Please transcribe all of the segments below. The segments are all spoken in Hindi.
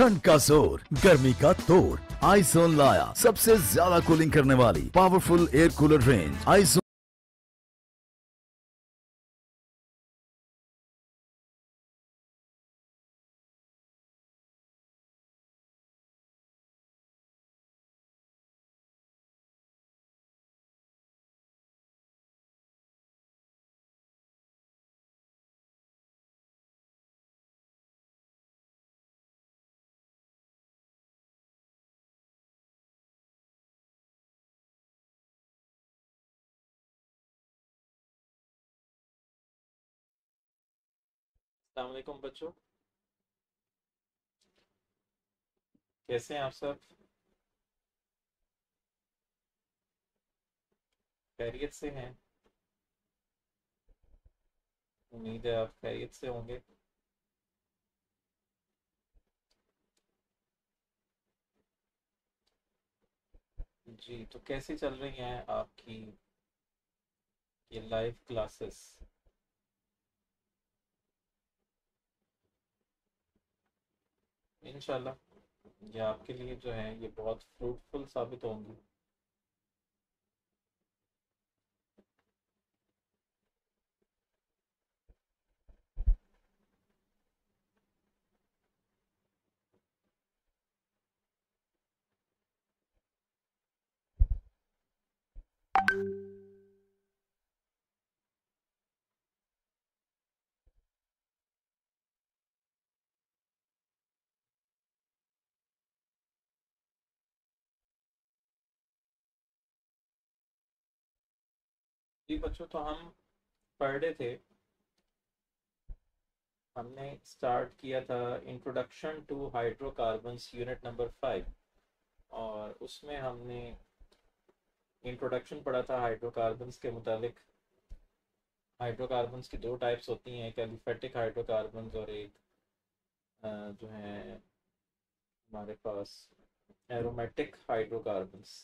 ठंड का ज़ोर, गर्मी का तोड़। आईसोन लाया, सबसे ज़्यादा कूलिंग करने वाली पावरफुल एयर कूलर रेंज आईसोन अलैक्म बच्चों। कैसे हैं आप सब? खैरियत से हैं? उम्मीद है आप खैरियत से होंगे। जी तो कैसी चल रही हैं आपकी ये लाइव क्लासेस इनशाला ये आपके लिए जो है ये बहुत फ्रूटफुल साबित होंगी। जी बच्चों तो हम पढ़ रहे थे। हमने स्टार्ट किया था introduction to hydrocarbons unit number five और उसमें हमने इंट्रोडक्शन पढ़ा था हाइड्रोकार्बन्स के मुतालिक। हाइड्रोकार्बन्स की दो टाइप्स होती हैं, एक एलिफेटिक हाइड्रोकार्बन और एक जो है हमारे पास एरोमेटिक हाइड्रोकार्बन्स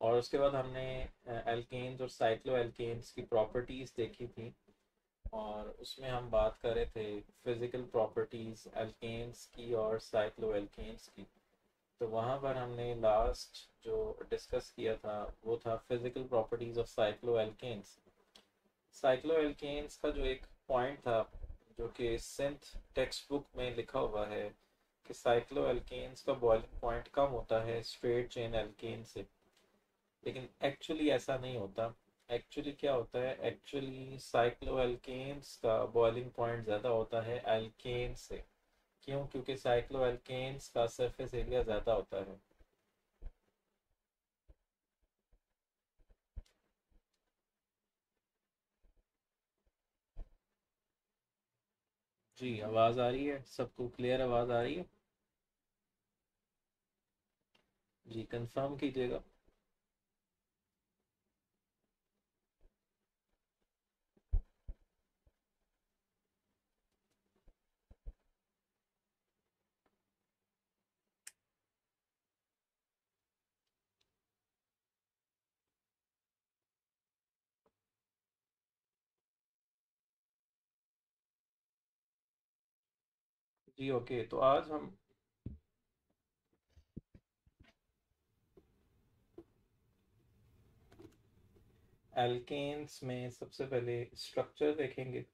और उसके बाद हमने एल्केन्स और साइक्लो एल्केन्स की प्रॉपर्टीज़ देखी थी। और उसमें हम बात कर रहे थे फ़िज़िकल प्रॉपर्टीज़ एल्केन्स की और साइक्लो एल्केन्स की। तो वहाँ पर हमने लास्ट जो डिस्कस किया था, वो था physical properties of cycloalkanes cycloalkanes का जो एक पॉइंट था, जो कि सिंथ टेक्स्ट बुक में लिखा हुआ है, कि साइक्लो एल्केन्स का बॉइलिंग पॉइंट कम होता है स्ट्रेट चेन एल्केन से। लेकिन एक्चुअली ऐसा नहीं होता। एक्चुअली क्या होता है? एक्चुअली साइक्लो एल्केन्स का बॉइलिंग पॉइंट ज़्यादा होता है एल्केन से। क्यों? क्योंकि साइक्लो एल्केन्स का सरफेस एरिया ज़्यादा होता है। जी, आवाज़ आ रही है? सबको क्लियर आवाज़ आ रही है? जी कंफर्म कीजिएगा। जी ओके तो आज हम एल्केन्स में सबसे पहले स्ट्रक्चर देखेंगे।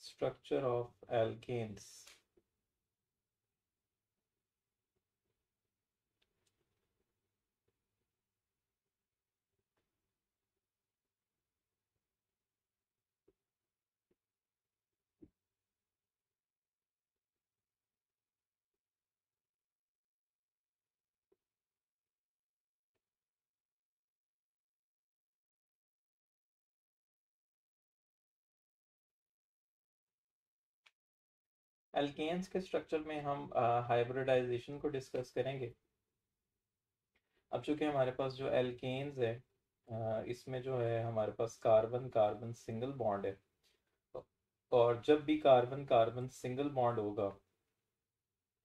स्ट्रक्चर ऑफ़ एल्केन्स एल्केन्स के स्ट्रक्चर में हम हाइब्रिडाइजेशन को डिस्कस करेंगे। अब चूँकि हमारे पास जो एल्केन्स है आ, इसमें जो है हमारे पास कार्बन कार्बन सिंगल बॉन्ड है। और जब भी कार्बन कार्बन सिंगल बॉन्ड होगा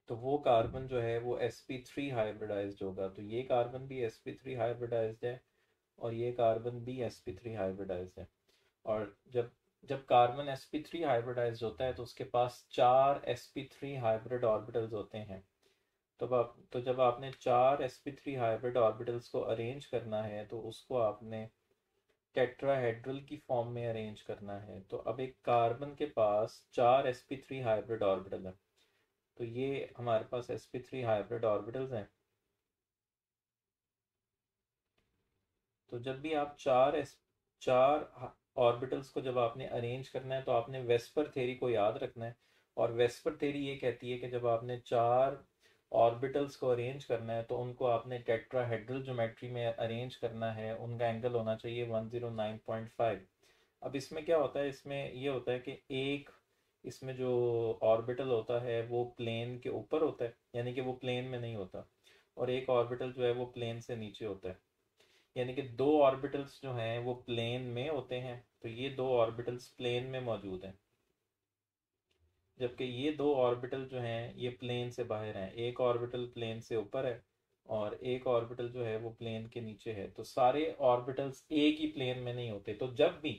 तो वो कार्बन जो है वो sp3 हाइब्रिडाइज्ड होगा। तो ये कार्बन भी sp3 हाइब्रिडाइज्ड है और ये कार्बन भी sp3 हाइब्रिडाइज्ड है। और जब जब कार्बन sp3 हाइब्रिडाइज होता है तो उसके पास चार sp3 हाइब्रिड ऑर्बिटल्स होते हैं। तो आप तो जब आपने चार sp3 हाइब्रिड ऑर्बिटल्स को अरेंज करना है तो उसको आपने टेट्राहेड्रल की फॉर्म में अरेंज करना है। तो अब एक कार्बन के पास चार sp3 हाइब्रिड ऑर्बिटल है। तो ये हमारे पास sp3 हाइब्रिड ऑर्बिटल्स हैं। तो जब भी आप चार एस चार ऑर्बिटल्स को जब आपने अरेंज करना है तो आपने वेस्पर थेरी को याद रखना है। और वेस्पर थेरी ये कहती है कि जब आपने चार ऑर्बिटल्स को अरेंज करना है तो उनको आपने टेट्राहेड्रल ज्योमेट्री में अरेंज करना है। उनका एंगल होना चाहिए 109.5 अब इसमें क्या होता है? इसमें ये होता है कि एक इसमें जो ऑर्बिटल होता है, वो प्लेन के ऊपर होता है, यानी कि वो प्लेन में नहीं होता। और एक ऑर्बिटल जो है, वो प्लेन से नीचे होता है। यानी कि दो ऑर्बिटल्स जो हैं, वो प्लेन में होते हैं तो ये दो ऑर्बिटल्स प्लेन में मौजूद हैं। जबकि ये दो ऑर्बिटल जो हैं, ये प्लेन से बाहर हैं। एक ऑर्बिटल प्लेन से ऊपर है और एक ऑर्बिटल जो है, वो प्लेन के नीचे है। तो सारे ऑर्बिटल्स एक ही प्लेन में नहीं होते। तो जब भी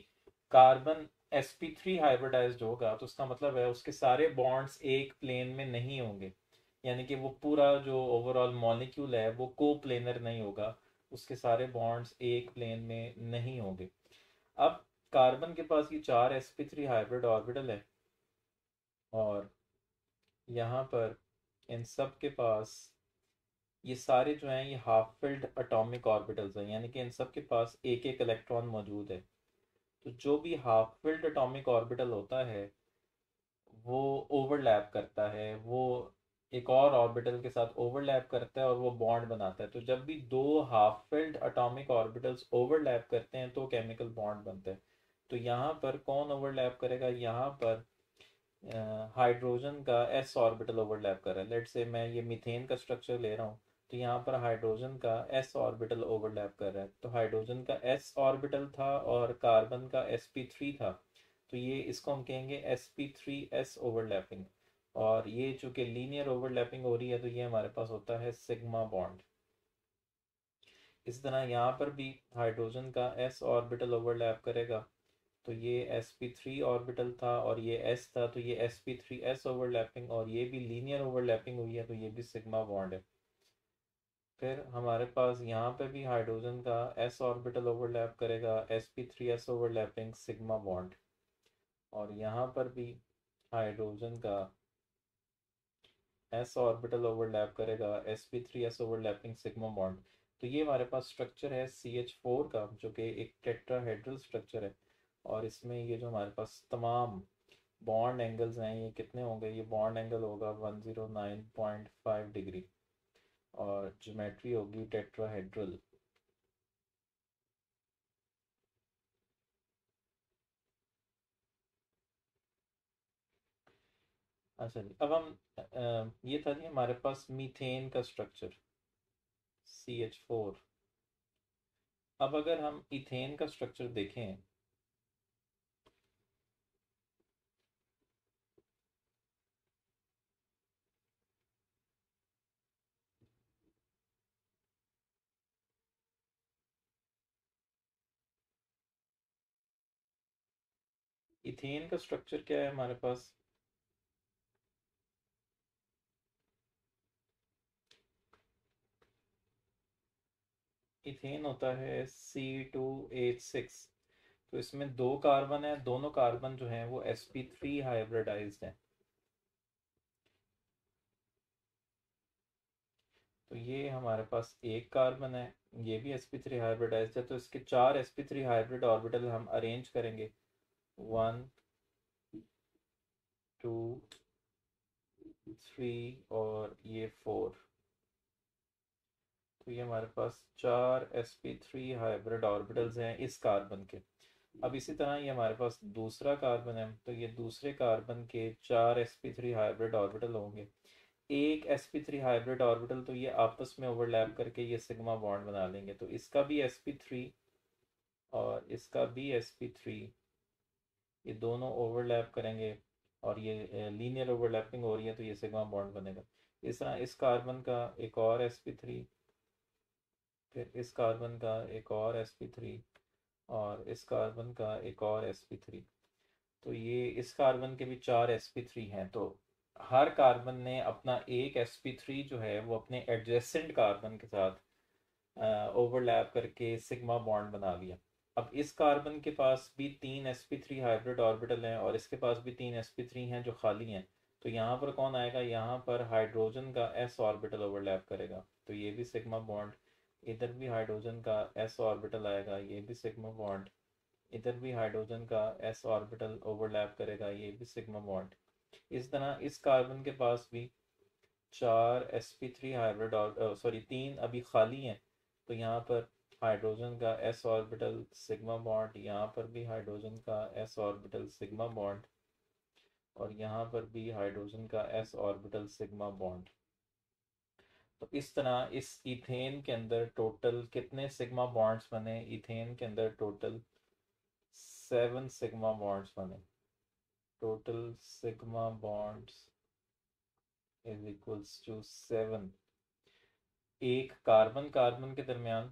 कार्बन sp3 हाइब्रिडाइज्ड होगा तो उसका मतलब है उसके सारे बॉन्ड्स एक प्लेन में नहीं होंगे। यानी कि वो पूरा जो ओवरऑल मॉलिक्यूल है, वो को प्लेनर नहीं होगा। उसके सारे बॉन्ड्स एक प्लेन में नहीं होंगे। अब कार्बन के पास ये चार sp3 हाइब्रिड ऑर्बिटल है और यहाँ पर इन सब के पास ये सारे जो हैं ये हाफ़ फिल्ड अटोमिक ऑर्बिटल्स हैं, यानी कि इन सब के पास एक एक इलेक्ट्रॉन मौजूद है। तो जो भी हाफ़ फिल्ड अटोमिक ऑर्बिटल होता है, वो ओवरलैप करता है, वो एक और ऑर्बिटल के साथ ओवरलैप करता है और वो बॉन्ड बनाता है। तो जब भी दो half filled atomic orbitals overlap करते हैं तो केमिकल बॉन्ड बनता है। तो यहाँ पर कौन ओवरलैप करेगा? यहाँ पर हाइड्रोजन का एस ऑर्बिटल ओवरलैप कर रहा है। लेट से मैं ये मिथेन का स्ट्रक्चर ले रहा हूँ तो यहाँ पर हाइड्रोजन का एस ऑर्बिटल ओवरलैप कर रहा है। तो हाइड्रोजन का एस ऑर्बिटल था और कार्बन का एस था। तो ये इसको हम कहेंगे S P three S overlapping और ये चूँकि लीनियर ओवरलैपिंग हो रही है तो ये हमारे पास होता है सिग्मा बॉन्ड इस तरह यहाँ पर भी हाइड्रोजन का एस ऑर्बिटल ओवरलैप करेगा। तो ये एस पी थ्री ऑर्बिटल था और ये एस था तो ये S P three S overlapping और ये भी लीनियर ओवरलैपिंग हुई है तो ये भी सिग्मा बॉन्ड है। फिर हमारे पास यहाँ पे भी हाइड्रोजन का एस ऑर्बिटल ओवरलैप करेगा S P three S overlapping sigma bond और यहाँ पर भी हाइड्रोजन का एस ऑर्बिटल ओवरलैप करेगा S P three S overlapping sigma bond तो ये हमारे पास स्ट्रक्चर है सी एच फोर का, जो कि एक टेट्राहेड्रल स्ट्रक्चर है। और इसमें ये जो हमारे पास तमाम बॉन्ड एंगल्स हैं, ये कितने होंगे? ये बॉन्ड एंगल होगा 109.5 डिग्री और ज्योमेट्री होगी टेट्राहेड्रल अच्छा जी अब हम ये था जी हमारे पास मीथेन का स्ट्रक्चर सी एच फोर अब अगर हम इथेन का स्ट्रक्चर देखें, इथेन का स्ट्रक्चर क्या है हमारे पास? इथेन होता है सी टू एच सिक्स तो इसमें दो कार्बन है, दोनों कार्बन जो हैं वो एस पी थ्री हाइब्रिडाइज हैं। तो ये हमारे पास एक कार्बन है, ये भी एस पी थ्री हाइब्रिडाइज है तो इसके चार S P three hybrid orbital हम अरेंज करेंगे। वन टू थ्री और ये फोर ये हमारे पास चार S P three hybrid orbitals हैं इस कार्बन के। अब इसी तरह ये हमारे पास दूसरा कार्बन है तो ये दूसरे कार्बन के चार S P three hybrid orbital होंगे। एक S P three hybrid orbital तो ये आपस में ओवरलैप करके ये सिग्मा बॉन्ड बना लेंगे तो इसका भी एस पी थ्री और इसका भी एस पी थ्री ये दोनों ओवरलैप करेंगे और ये लीनियर ओवरलैपिंग हो रही है तो ये सिग्मा बॉन्ड बनेगा। इस तरह इस कार्बन का एक और एस पी थ्री फिर इस कार्बन का एक और एस पी थ्री और इस कार्बन का एक और एस पी थ्री तो ये इस कार्बन के भी चार sp3 हैं तो हर कार्बन ने अपना एक sp3 जो है, वो अपने एडजेसेंट कार्बन के साथ ओवरलैप करके सिग्मा बॉन्ड बना लिया। अब इस कार्बन के पास भी तीन sp3 हाइब्रिड ऑर्बिटल हैं और इसके पास भी तीन sp3 हैं जो खाली हैं। तो यहाँ पर कौन आएगा? यहाँ पर हाइड्रोजन का एस ऑर्बिटल ओवरलैप करेगा। तो ये भी सिग्मा बॉन्ड इधर भी हाइड्रोजन का एस ऑर्बिटल आएगा, ये भी सिग्मा बॉन्ड इधर भी हाइड्रोजन का एस ऑर्बिटल ओवरलैप करेगा, ये भी सिग्मा बॉन्ड इस तरह, इस कार्बन के पास भी चार sp3 हाइब्रिड और सॉरी तीन अभी खाली हैं तो यहाँ पर हाइड्रोजन का एस ऑर्बिटल सिग्मा बॉन्ड यहाँ पर भी हाइड्रोजन का एस ऑर्बिटल सिग्मा बॉन्ड और यहाँ पर भी हाइड्रोजन का एस ऑर्बिटल सिग्मा बॉन्ड तो इस तरह इस इथेन के अंदर टोटल कितने सिग्मा बॉन्ड्स बने? इथेन के अंदर टोटल सेवन सिग्मा बॉन्ड्स बने। Total sigma bonds is equals to seven एक कार्बन कार्बन के दरमियान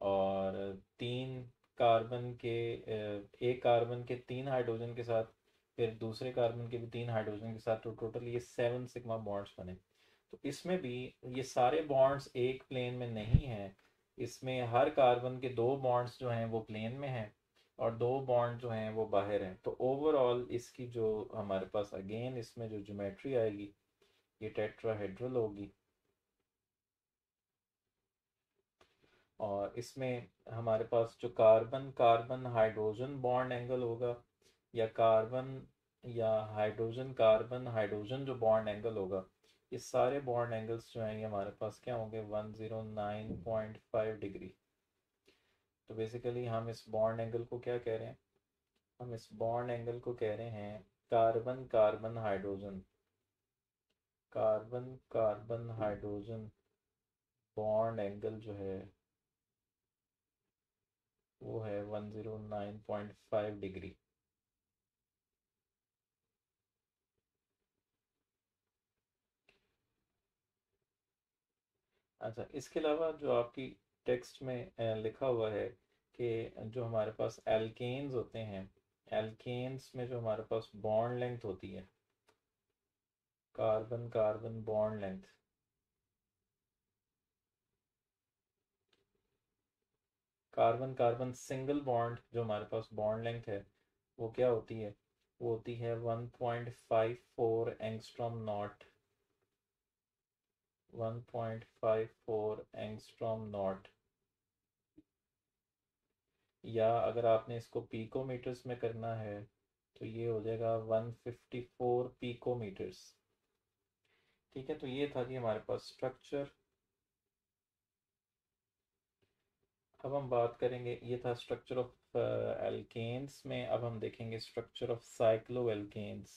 और तीन कार्बन के एक कार्बन के तीन हाइड्रोजन के साथ, फिर दूसरे कार्बन के भी तीन हाइड्रोजन के साथ तो टोटल ये सेवन सिग्मा बॉन्ड्स बने। तो इसमें भी ये सारे बॉन्ड्स एक प्लेन में नहीं हैं। इसमें हर कार्बन के दो बॉन्ड्स जो हैं वो प्लेन में हैं और दो बॉन्ड जो हैं वो बाहर हैं। तो ओवरऑल इसकी जो हमारे पास अगेन इसमें जो ज्योमेट्री आएगी, ये टेट्राहेड्रल होगी। और इसमें हमारे पास जो carbon carbon hydrogen bond angle होगा या कार्बन या हाइड्रोजन कार्बन हाइड्रोजन जो बॉन्ड एंगल होगा। ये सारे बॉन्ड एंगल्स जो हैं ये हमारे पास क्या होंगे? 109.5 डिग्री तो बेसिकली हम इस बॉन्ड एंगल को क्या कह रहे हैं? हम इस बॉन्ड एंगल को कह रहे हैं carbon carbon hydrogen carbon carbon hydrogen bond angle जो है, वो है 109.5 डिग्री अच्छा इसके अलावा जो आपकी टेक्स्ट में लिखा हुआ है कि जो हमारे पास एल्केन्स होते हैं एल्केन्स में जो हमारे पास बॉन्ड लेंथ होती है carbon carbon bond length carbon carbon single bond जो हमारे पास बॉन्ड लेंथ है, वो क्या होती है? वो होती है 1.54 एंगस्ट्रॉम नॉट 1.54 एंगस्ट्रॉम नॉट या अगर आपने इसको पीकोमीटर्स में करना है तो ये हो जाएगा 154 पीकोमीटर्स ठीक है तो ये था जी हमारे पास स्ट्रक्चर अब हम बात करेंगे, ये था स्ट्रक्चर ऑफ़ एल्केन्स में, अब हम देखेंगे स्ट्रक्चर ऑफ़ साइक्लो एल्केन्स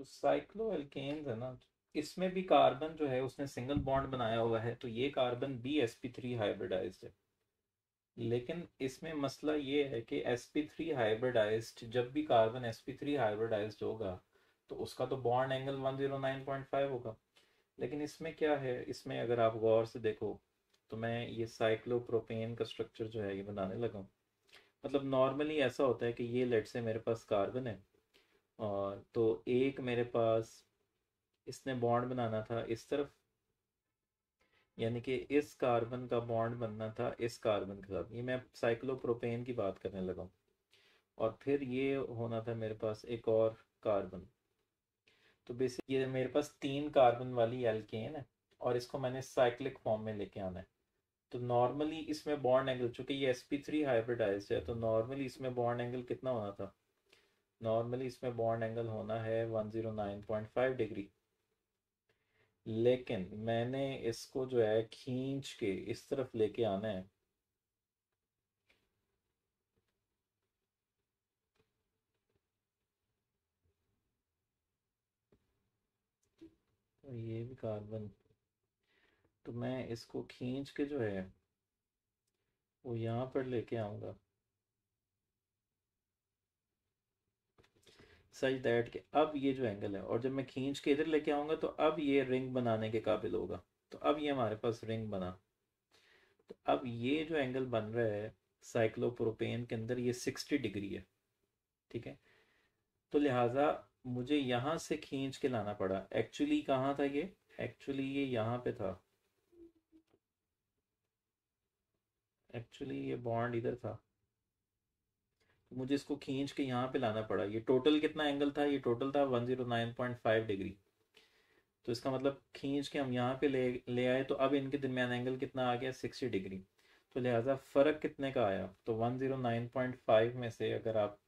तो साइक्लो एल्केन्स है ना, इसमें भी कार्बन जो है, उसने सिंगल बॉन्ड बनाया हुआ है तो ये कार्बन बी एस पी थ्री हाइब्रिडाइज है। लेकिन इसमें मसला ये है कि एस पी थ्री हाइब्रिडाइज जब भी carbon S P three hybridise होगा तो उसका तो bond angle one zero nine point five होगा। लेकिन इसमें क्या है, इसमें अगर आप गौर से देखो तो मैं ये साइक्लोप्रोपेन का स्ट्रक्चर जो है, ये बनाने लगा मतलब नॉर्मली ऐसा होता है कि ये लेट से मेरे पास कार्बन है और तो एक मेरे पास इसने बॉन्ड बनाना था इस तरफ़। यानी कि इस कार्बन का बॉन्ड बनना था इस कार्बन के साथ। ये मैं साइक्लोप्रोपेन की बात करने लगा हूँ। और फिर ये होना था मेरे पास एक और कार्बन तो बेसिक ये मेरे पास तीन कार्बन वाली एल्केन है और इसको मैंने साइक्लिक फॉर्म में लेके आना है। तो नॉर्मली इसमें बॉन्ड एंगल चूँकि ये एस पी थ्री हाइब्रिडाइज है तो नॉर्मली इसमें बॉन्ड एंगल कितना होना था? नॉर्मली इसमें बॉन्ड एंगल होना है 109.5 डिग्री लेकिन मैंने इसको जो है खींच के इस तरफ़ लेके आना है। तो ये भी कार्बन तो मैं इसको खींच के जो है, वो यहाँ पर लेके आऊँगा। सच दैट कि। अब ये जो एंगल है, और जब मैं खींच के इधर लेके आऊँगा तो अब ये रिंग बनाने के काबिल होगा। तो अब ये हमारे पास रिंग बना। तो अब ये जो एंगल बन रहा है साइक्लोप्रोपेन के अंदर, ये सिक्सटी डिग्री है। ठीक है? तो लिहाजा, मुझे यहाँ से खींच के लाना पड़ा। एक्चुअली कहाँ था ये? एक्चुअली ये यहाँ पे था। एक्चुअली ये बॉन्ड इधर था। तो मुझे इसको खींच के यहाँ पे लाना पड़ा। ये टोटल कितना एंगल था? ये टोटल था 109.5 डिग्री तो इसका मतलब खींच के हम यहाँ पे ले ले आए तो अब इनके दरमियान एंगल कितना आ गया? 60 डिग्री तो लिहाजा फ़र्क कितने का आया? तो 109.5 में से अगर आप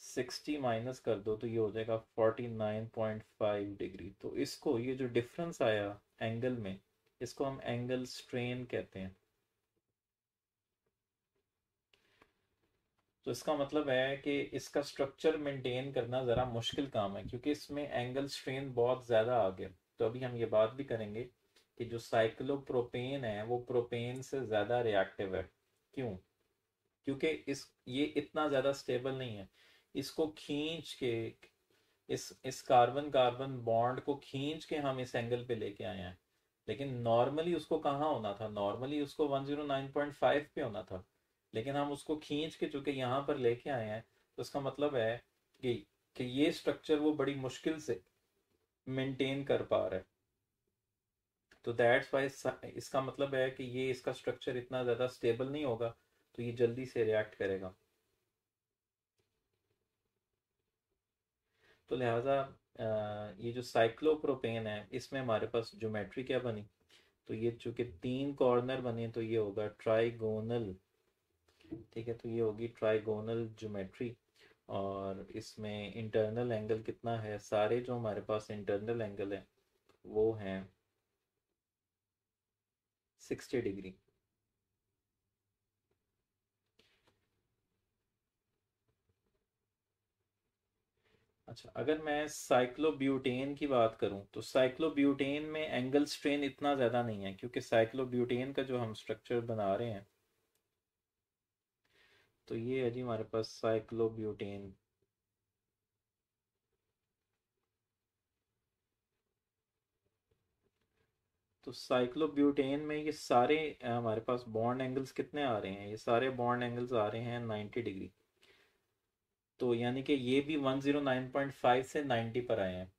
60 माइनस कर दो तो ये हो जाएगा 49.5 डिग्री तो इसको, ये जो डिफरेंस आया एंगल में, इसको हम एंगल स्ट्रेन कहते हैं। तो इसका मतलब है कि इसका स्ट्रक्चर मेंटेन करना ज़रा मुश्किल काम है, क्योंकि इसमें एंगल स्ट्रेन बहुत ज़्यादा आ गया। तो अभी हम ये बात भी करेंगे कि जो साइक्लोप्रोपेन है, वो प्रोपेन से ज़्यादा रिएक्टिव है। क्यों? क्योंकि इस, ये इतना ज़्यादा स्टेबल नहीं है। इसको खींच के, इस इस कार्बन कार्बन बॉन्ड को खींच के हम इस एंगल पे लेके आए हैं। लेकिन नॉर्मली उसको कहाँ होना था? नॉर्मली उसको 109.5 पे होना था। लेकिन हम उसको खींच के चूँकि यहाँ पर लेके आए हैं तो उसका मतलब है कि कि ये स्ट्रक्चर वो बड़ी मुश्किल से मेंटेन कर पा रहा है। तो दैट्स वाई इसका मतलब है कि ये इसका स्ट्रक्चर इतना ज़्यादा स्टेबल नहीं होगा तो ये जल्दी से रिएक्ट करेगा। तो लिहाजा ये जो साइक्लोप्रोपेन है, इसमें हमारे पास ज्योमेट्री क्या बनी? तो ये चूँकि तीन कॉर्नर बने तो ये होगा ट्राइगोनल ठीक है तो ये होगी ट्राइगोनल ज्योमेट्री और इसमें इंटरनल एंगल कितना है? सारे जो हमारे पास इंटरनल एंगल है, वो हैं सिक्सटी डिग्री अच्छा अगर मैं साइक्लोब्यूटेन की बात करूँ तो साइक्लोब्यूटेन में एंगल स्ट्रेन इतना ज़्यादा नहीं है, क्योंकि साइक्लोब्यूटेन का जो हम स्ट्रक्चर बना रहे हैं तो ये है जी हमारे पास साइक्लोब्यूटेन तो साइक्लोब्यूटेन में ये सारे हमारे पास बॉन्ड एंगल्स कितने आ रहे हैं? ये सारे बॉन्ड एंगल्स आ रहे हैं 90 डिग्री तो यानी कि ये भी 109.5 से 90 पर आए हैं।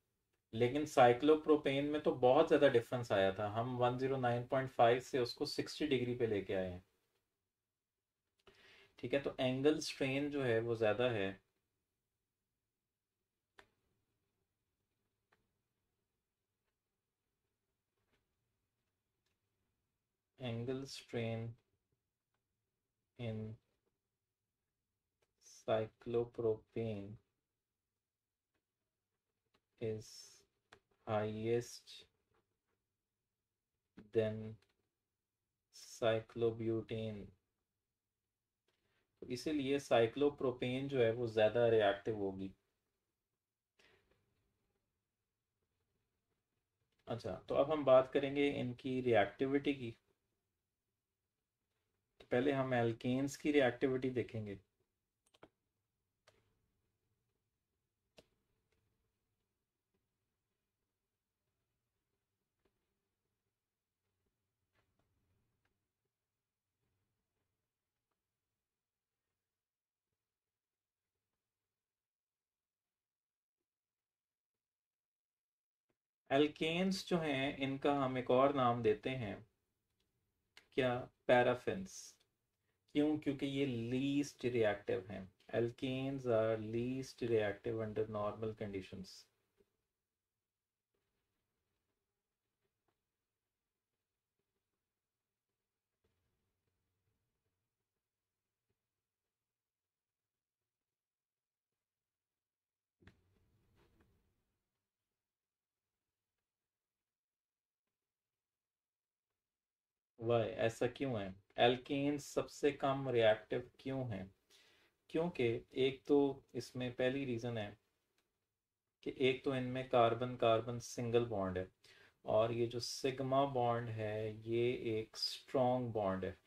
लेकिन साइक्लोप्रोपेन में तो बहुत ज़्यादा डिफरेंस आया था। हम 109.5 से उसको 60 डिग्री पे लेके आए हैं। ठीक है तो एंगल स्ट्रेन जो है वो ज़्यादा है। Angle strain in cyclopropane is highest than cyclobutane तो इसीलिए साइक्लोप्रोपेन जो है वो ज़्यादा रिएक्टिव होगी। अच्छा तो अब हम बात करेंगे इनकी रिएक्टिविटी की। तो पहले हम एल्केन्स की रिएक्टिविटी देखेंगे। एल्केन्स जो हैं, इनका हम एक और नाम देते हैं। क्या? पैराफिन्स क्यों? क्योंकि ये लीस्ट रिएक्टिव हैं। Alkanes are least reactive under normal conditions why ऐसा क्यों है? एल्केन्स सबसे कम रिएक्टिव क्यों हैं? क्योंकि एक तो इसमें पहली रीज़न है कि एक तो इनमें कार्बन कार्बन सिंगल बॉन्ड है और ये जो सिग्मा बॉन्ड है, ये एक स्ट्रॉन्ग बॉन्ड है।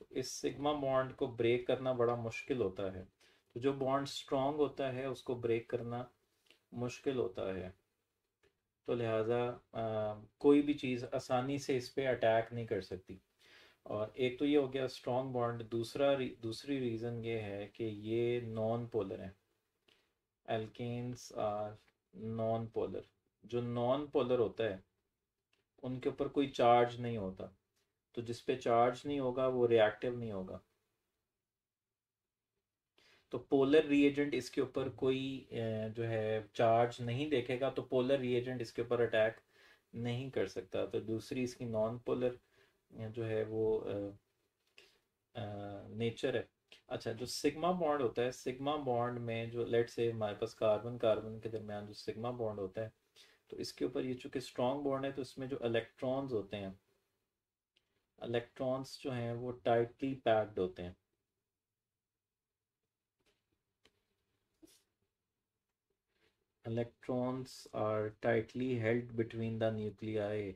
तो इस सिग्मा बॉन्ड को ब्रेक करना बड़ा मुश्किल होता है। तो जो बॉन्ड स्ट्रॉन्ग होता है, उसको ब्रेक करना मुश्किल होता है। तो लिहाजा कोई भी चीज़ आसानी से इस पर अटैक नहीं कर सकती। और एक तो ये हो गया स्ट्रॉन्ग बॉन्ड दूसरा दूसरी रीज़न ये है कि ये नॉन पोलर हैं। एल्केन्स आर नॉन पोलर जो नॉन पोलर होता है, उनके ऊपर कोई चार्ज नहीं होता। तो जिस पे चार्ज नहीं होगा, वो रिएक्टिव नहीं होगा। तो पोलर रिएजेंट इसके ऊपर कोई जो है चार्ज नहीं देखेगा तो पोलर रिएजेंट इसके ऊपर अटैक नहीं कर सकता। तो दूसरी इसकी नॉन पोलर जो है, वो नेचर है। अच्छा जो सिग्मा बॉन्ड होता है सिग्मा बॉन्ड में जो लेट से हमारे पास कार्बन कार्बन के दरमियान जो सिग्मा बॉन्ड होता है तो इसके ऊपर ये चूँकि स्ट्रॉन्ग बॉन्ड है तो इसमें जो इलेक्ट्रॉन्स होते हैं इलेक्ट्रॉन्स जो हैं, वो टाइटली पैक्ड होते हैं। Electrons are tightly held between the nuclei.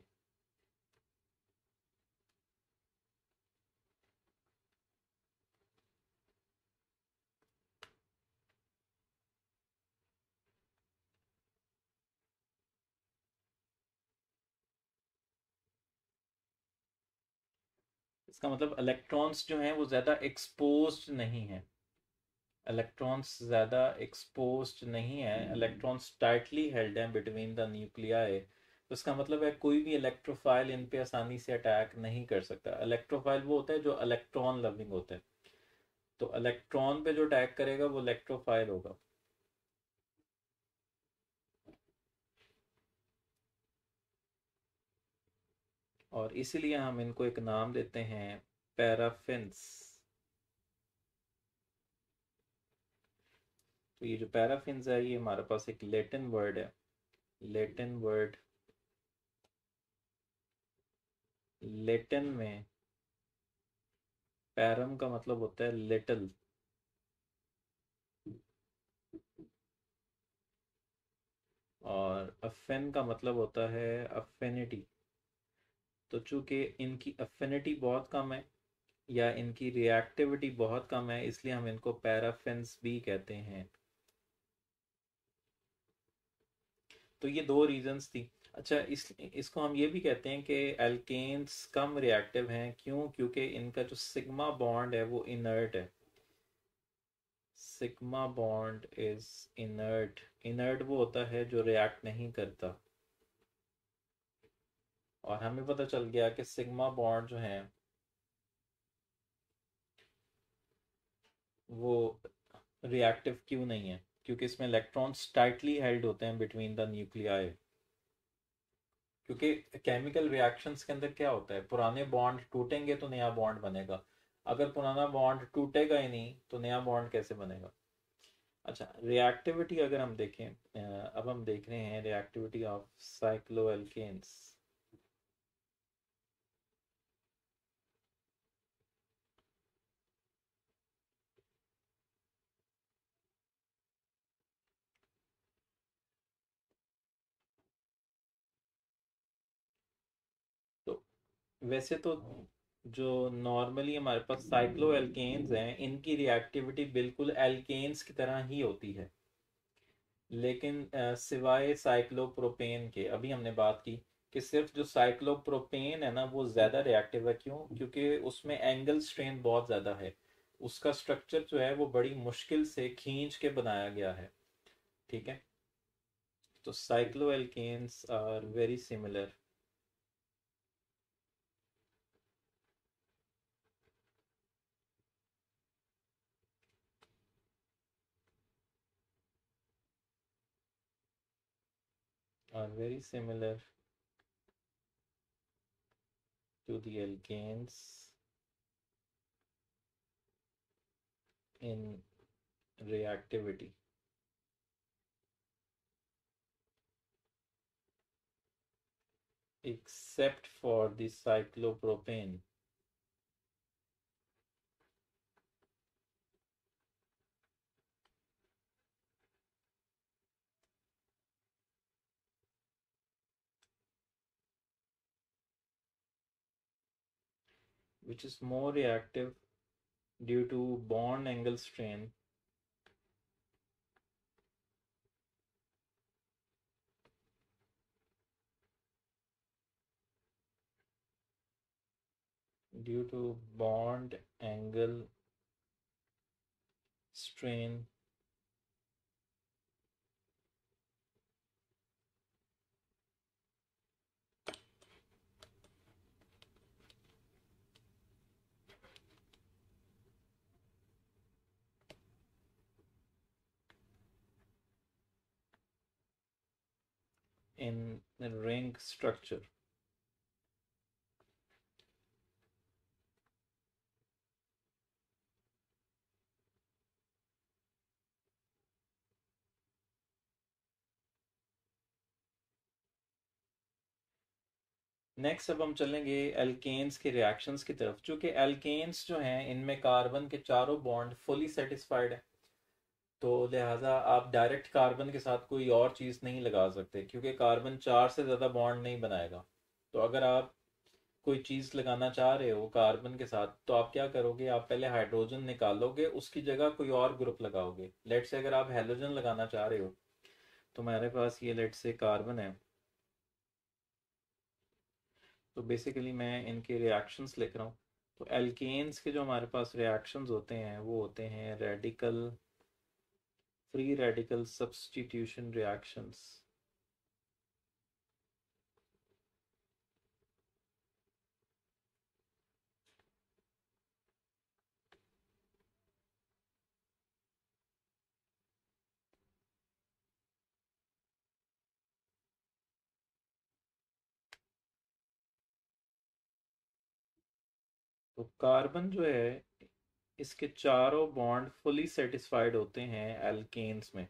इसका मतलब इलेक्ट्रॉन्स जो हैं वो ज़्यादा एक्सपोज्ड नहीं है इलेक्ट्रॉन्स ज़्यादा एक्सपोज नहीं है इलेक्ट्रॉन्स टाइटली हेल्ड हैं बिटवीन द न्यूक्लियाई तो इसका मतलब है कोई भी इलेक्ट्रोफाइल इन पे आसानी से अटैक नहीं कर सकता। इलेक्ट्रोफाइल वो होता है जो इलेक्ट्रॉन लविंग होता है। तो इलेक्ट्रॉन पे जो अटैक करेगा वो इलेक्ट्रोफाइल होगा। और इसीलिए हम इनको एक नाम देते हैं पैराफिन्स तो ये जो पैराफिन्स है, ये हमारे पास एक लेटिन वर्ड है। लेटिन वर्ड लेटिन में पैरम का मतलब होता है लिटिल और अफेन का मतलब होता है अफिनिटी तो चूँकि इनकी अफिनिटी बहुत कम है, या इनकी रिएक्टिविटी बहुत कम है, इसलिए हम इनको पैराफिन्स भी कहते हैं। तो ये दो रीजंस थी। अच्छा इस, इसको हम ये भी कहते हैं कि एल्केन्स कम रिएक्टिव हैं। क्यों? क्योंकि इनका जो सिग्मा बॉन्ड है, वो इनर्ट है। Sigma bond is inert inert वो होता है जो रिएक्ट नहीं करता। और हमें पता चल गया कि सिग्मा बॉन्ड जो है, वो रिएक्टिव क्यों नहीं है? क्योंकि इसमें इलेक्ट्रॉन्स टाइटली हेल्ड होते हैं बिटवीन द न्यूक्लियाई क्योंकि केमिकल रिएक्शंस के अंदर क्या होता है? पुराने बॉन्ड टूटेंगे तो नया बॉन्ड बनेगा। अगर पुराना बॉन्ड टूटेगा ही नहीं तो नया बॉन्ड कैसे बनेगा? अच्छा रिएक्टिविटी अगर हम देखें अब हम देख रहे हैं रिएक्टिविटी ऑफ़ साइक्लोएल्केन्स वैसे तो जो नॉर्मली हमारे पास साइक्लो एल्केन्स हैं, इनकी रिएक्टिविटी बिल्कुल एल्केन्स की तरह ही होती है। लेकिन सिवाय साइक्लोप्रोपेन के, अभी हमने बात की कि सिर्फ़ जो साइक्लोप्रोपेन है ना, वो ज़्यादा रिएक्टिव है क्यों? क्योंकि उसमें एंगल स्ट्रेन बहुत ज़्यादा है। उसका स्ट्रक्चर जो है, वो बड़ी मुश्किल से खींच के बनाया गया है। ठीक है? तो cycloalkanes are very similar are very similar to the alkanes in reactivity. except for the cyclopropane. Which is more reactive due to bond angle strain. Due to bond angle strain in the ring structure. Next अब हम चलेंगे एल्केन्स के रिएक्शंस की तरफ़ चूँकि एल्केन्स जो हैं, इनमें कार्बन के चारों बॉन्ड फुली सेटिस्फाइड है तो लिहाजा आप डायरेक्ट कार्बन के साथ कोई और चीज़ नहीं लगा सकते, क्योंकि कार्बन चार से ज़्यादा बॉन्ड नहीं बनाएगा। तो अगर आप कोई चीज़ लगाना चाह रहे हो कार्बन के साथ तो आप क्या करोगे? आप पहले हाइड्रोजन निकालोगे, उसकी जगह कोई और ग्रुप लगाओगे। लेट से अगर आप हेलोजन लगाना चाह रहे हो तो मेरे पास ये लेट से कार्बन है। तो बेसिकली मैं इनके रिएक्शंस लिख रहा हूँ। तो एल्केन्स के जो हमारे पास रिएक्शंस होते हैं, वो होते हैं radical free radical substitution reactions तो कार्बन जो है इसके चारों बॉन्ड फुली सेटिस्फाइड होते हैं एल्केन्स में।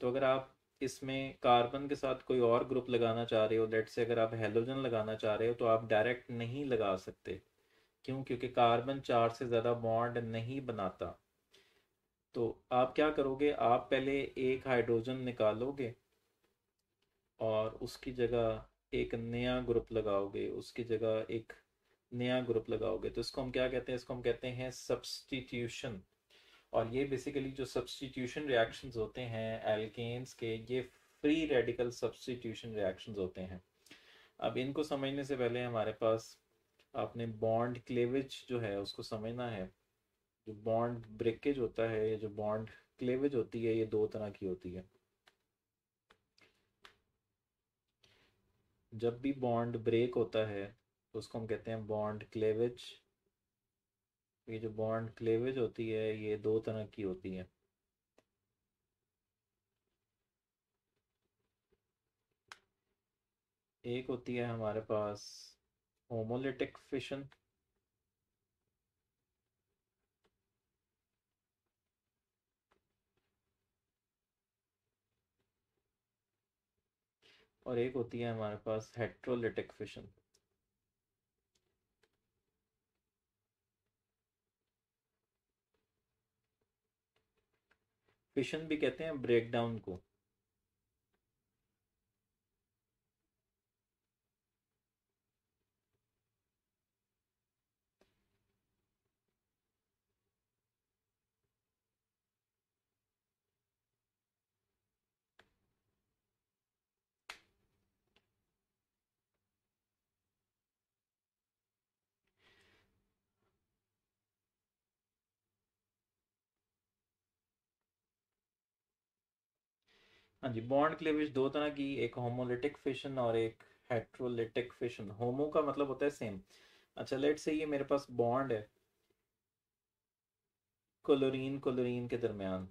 तो अगर आप इसमें कार्बन के साथ कोई और ग्रुप लगाना चाह रहे हो लेट से अगर आप हेलोजन लगाना चाह रहे हो तो आप डायरेक्ट नहीं लगा सकते। क्यों? क्योंकि कार्बन चार से ज़्यादा बॉन्ड नहीं बनाता। तो आप क्या करोगे? आप पहले एक हाइड्रोजन निकालोगे और उसकी जगह एक नया ग्रुप लगाओगे। उसकी जगह एक नया ग्रुप लगाओगे तो इसको हम क्या कहते हैं? इसको हम कहते हैं सब्सटीट्यूशन और ये बेसिकली जो सब्सटीट्यूशन रिएक्शंस होते हैं एल्केन्स के, ये फ्री रेडिकल सब्सटीट्यूशन रिएक्शंस होते हैं। अब इनको समझने से पहले हमारे पास आपने बॉन्ड क्लेवेज जो है, उसको समझना है। जो बॉन्ड ब्रेकेज होता है, ये जो बॉन्ड क्लेवेज होती है, ये दो तरह की होती है। जब भी बॉन्ड ब्रेक होता है तो उसको हम कहते हैं बॉन्ड क्लेवेज ये जो बॉन्ड क्लेवेज होती है, ये दो तरह की होती है। एक होती है हमारे पास होमोलिटिक फिशन और एक होती है हमारे पास हेट्रोलिटिक फिशन फिशन भी कहते हैं ब्रेकडाउन को। हाँ जी बॉन्ड क्लेवेज दो तरह की, एक होमोलिटिक फिशन और एक हेट्रोलिटिक फिशन होमो का मतलब होता है सेम अच्छा लेट से ये मेरे पास बॉन्ड है। क्लोरीन क्लोरीन के दरमियान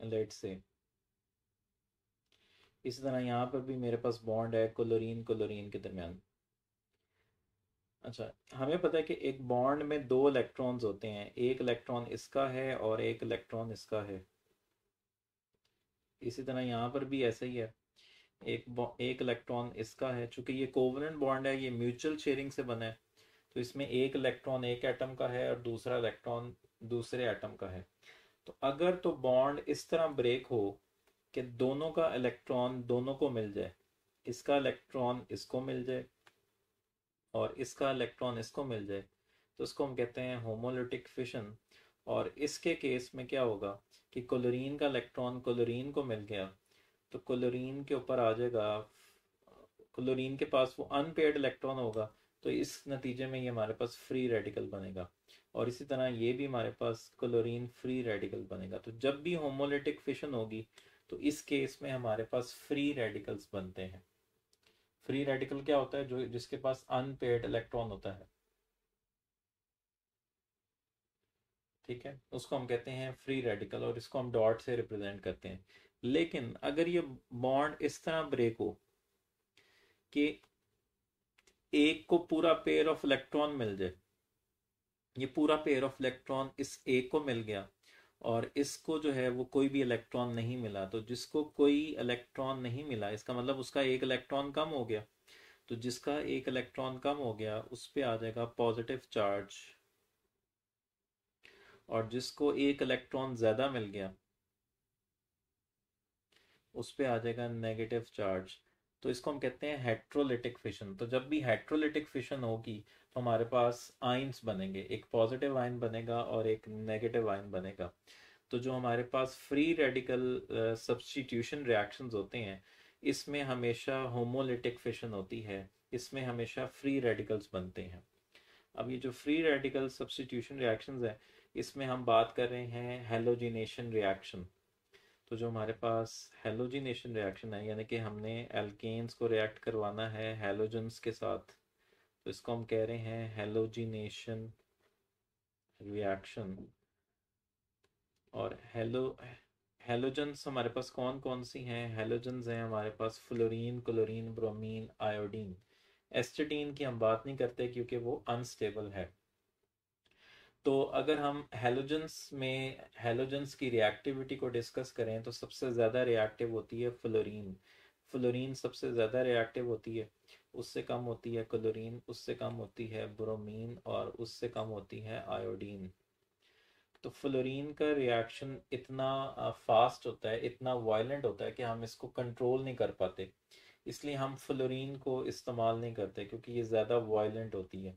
लेट से इसी तरह यहाँ पर भी मेरे पास बॉन्ड है क्लोरीन क्लोरीन के दरमियान। अच्छा हमें पता है कि एक बॉन्ड में दो इलेक्ट्रॉन्स होते हैं। एक इलेक्ट्रॉन इसका है और एक इलेक्ट्रॉन इसका है। इसी तरह यहाँ पर भी ऐसा ही है। एक एक इलेक्ट्रॉन इसका है, चूँकि ये कोवलेंट बॉन्ड है, ये म्यूचुअल शेयरिंग से बना है तो इसमें एक इलेक्ट्रॉन एक एटम का है और दूसरा इलेक्ट्रॉन दूसरे एटम का है। तो अगर तो बॉन्ड इस तरह ब्रेक हो कि दोनों का इलेक्ट्रॉन दोनों को मिल जाए, इसका इलेक्ट्रॉन इसको मिल जाए और इसका इलेक्ट्रॉन इसको मिल जाए तो उसको हम कहते हैं होमोलिटिक फिशन और इसके केस में क्या होगा कि क्लोरीन का इलेक्ट्रॉन क्लोरीन को मिल गया तो क्लोरीन के ऊपर आ जाएगा, क्लोरीन के पास वो अनपेड इलेक्ट्रॉन होगा तो इस नतीजे में ये हमारे पास फ्री रेडिकल बनेगा और इसी तरह ये भी हमारे पास क्लोरीन फ्री रेडिकल बनेगा। तो जब भी होमोलिटिक फिशन होगी तो इस केस में हमारे पास फ्री रेडिकल्स बनते हैं। फ्री रेडिकल क्या होता है? जो जिसके पास अनपेड इलेक्ट्रॉन होता है। ठीक है? उसको हम कहते हैं फ्री रेडिकल और इसको हम डॉट से रिप्रेजेंट करते हैं। लेकिन अगर ये बॉन्ड इस तरह ब्रेक हो कि एक को पूरा पेयर ऑफ़ इलेक्ट्रॉन मिल जाए, ये पूरा पेयर ऑफ़ इलेक्ट्रॉन इस एक को मिल गया और इसको जो है वो कोई भी इलेक्ट्रॉन नहीं मिला तो जिसको कोई इलेक्ट्रॉन नहीं मिला, इसका मतलब उसका एक इलेक्ट्रॉन कम हो गया तो जिसका एक इलेक्ट्रॉन कम हो गया, उस पर आ जाएगा पॉजिटिव चार्ज और जिसको एक इलेक्ट्रॉन ज़्यादा मिल गया, उस पर आ जाएगा नेगेटिव चार्ज तो इसको हम कहते हैं हेट्रोलिटिक फिशन तो जब भी हेट्रोलिटिक फिशन होगी तो हमारे पास आइंस बनेंगे. एक पॉजिटिव आइन बनेगा और एक नेगेटिव आइन बनेगा. तो जो हमारे पास फ्री रेडिकल सब्सटीट्यूशन रिएक्शन होते हैं, इसमें हमेशा होमोलिटिक फिशन होती है. इसमें हमेशा फ्री रेडिकल्स बनते हैं. अब ये जो फ्री रेडिकल सब्सटीट्यूशन रिएक्शंस है इसमें हम बात कर रहे हैं हेलोजिनेशन रिएक्शन तो जो हमारे पास हेलोजिनेशन रिएक्शन है, यानी कि हमने एल्केन्स को रिएक्ट करवाना है हेलोजन्स के साथ तो इसको हम कह रहे हैं हेलोजिनेशन रिएक्शन और हेलो हेलोजन्स हमारे पास कौन कौन सी हैं? हेलोजन्स हैं हमारे पास fluorine chlorine bromine iodine astatine की हम बात नहीं करते क्योंकि वो अनस्टेबल है। तो अगर हम हेलोजेंस में हेलोजेंस की रिएक्टिविटी को डिस्कस करें तो सबसे ज़्यादा रिएक्टिव होती है फ्लोरीन फ्लोरीन सबसे ज़्यादा रिएक्टिव होती है। उससे कम होती है क्लोरीन उससे कम होती है ब्रोमीन और उससे कम होती है आयोडीन तो फ्लोरीन का रिएक्शन इतना फास्ट होता है, इतना वायलेंट होता है कि हम इसको कंट्रोल नहीं कर पाते। इसलिए हम फ्लोरीन को इस्तेमाल नहीं करते, क्योंकि ये ज़्यादा वायलेंट होती है।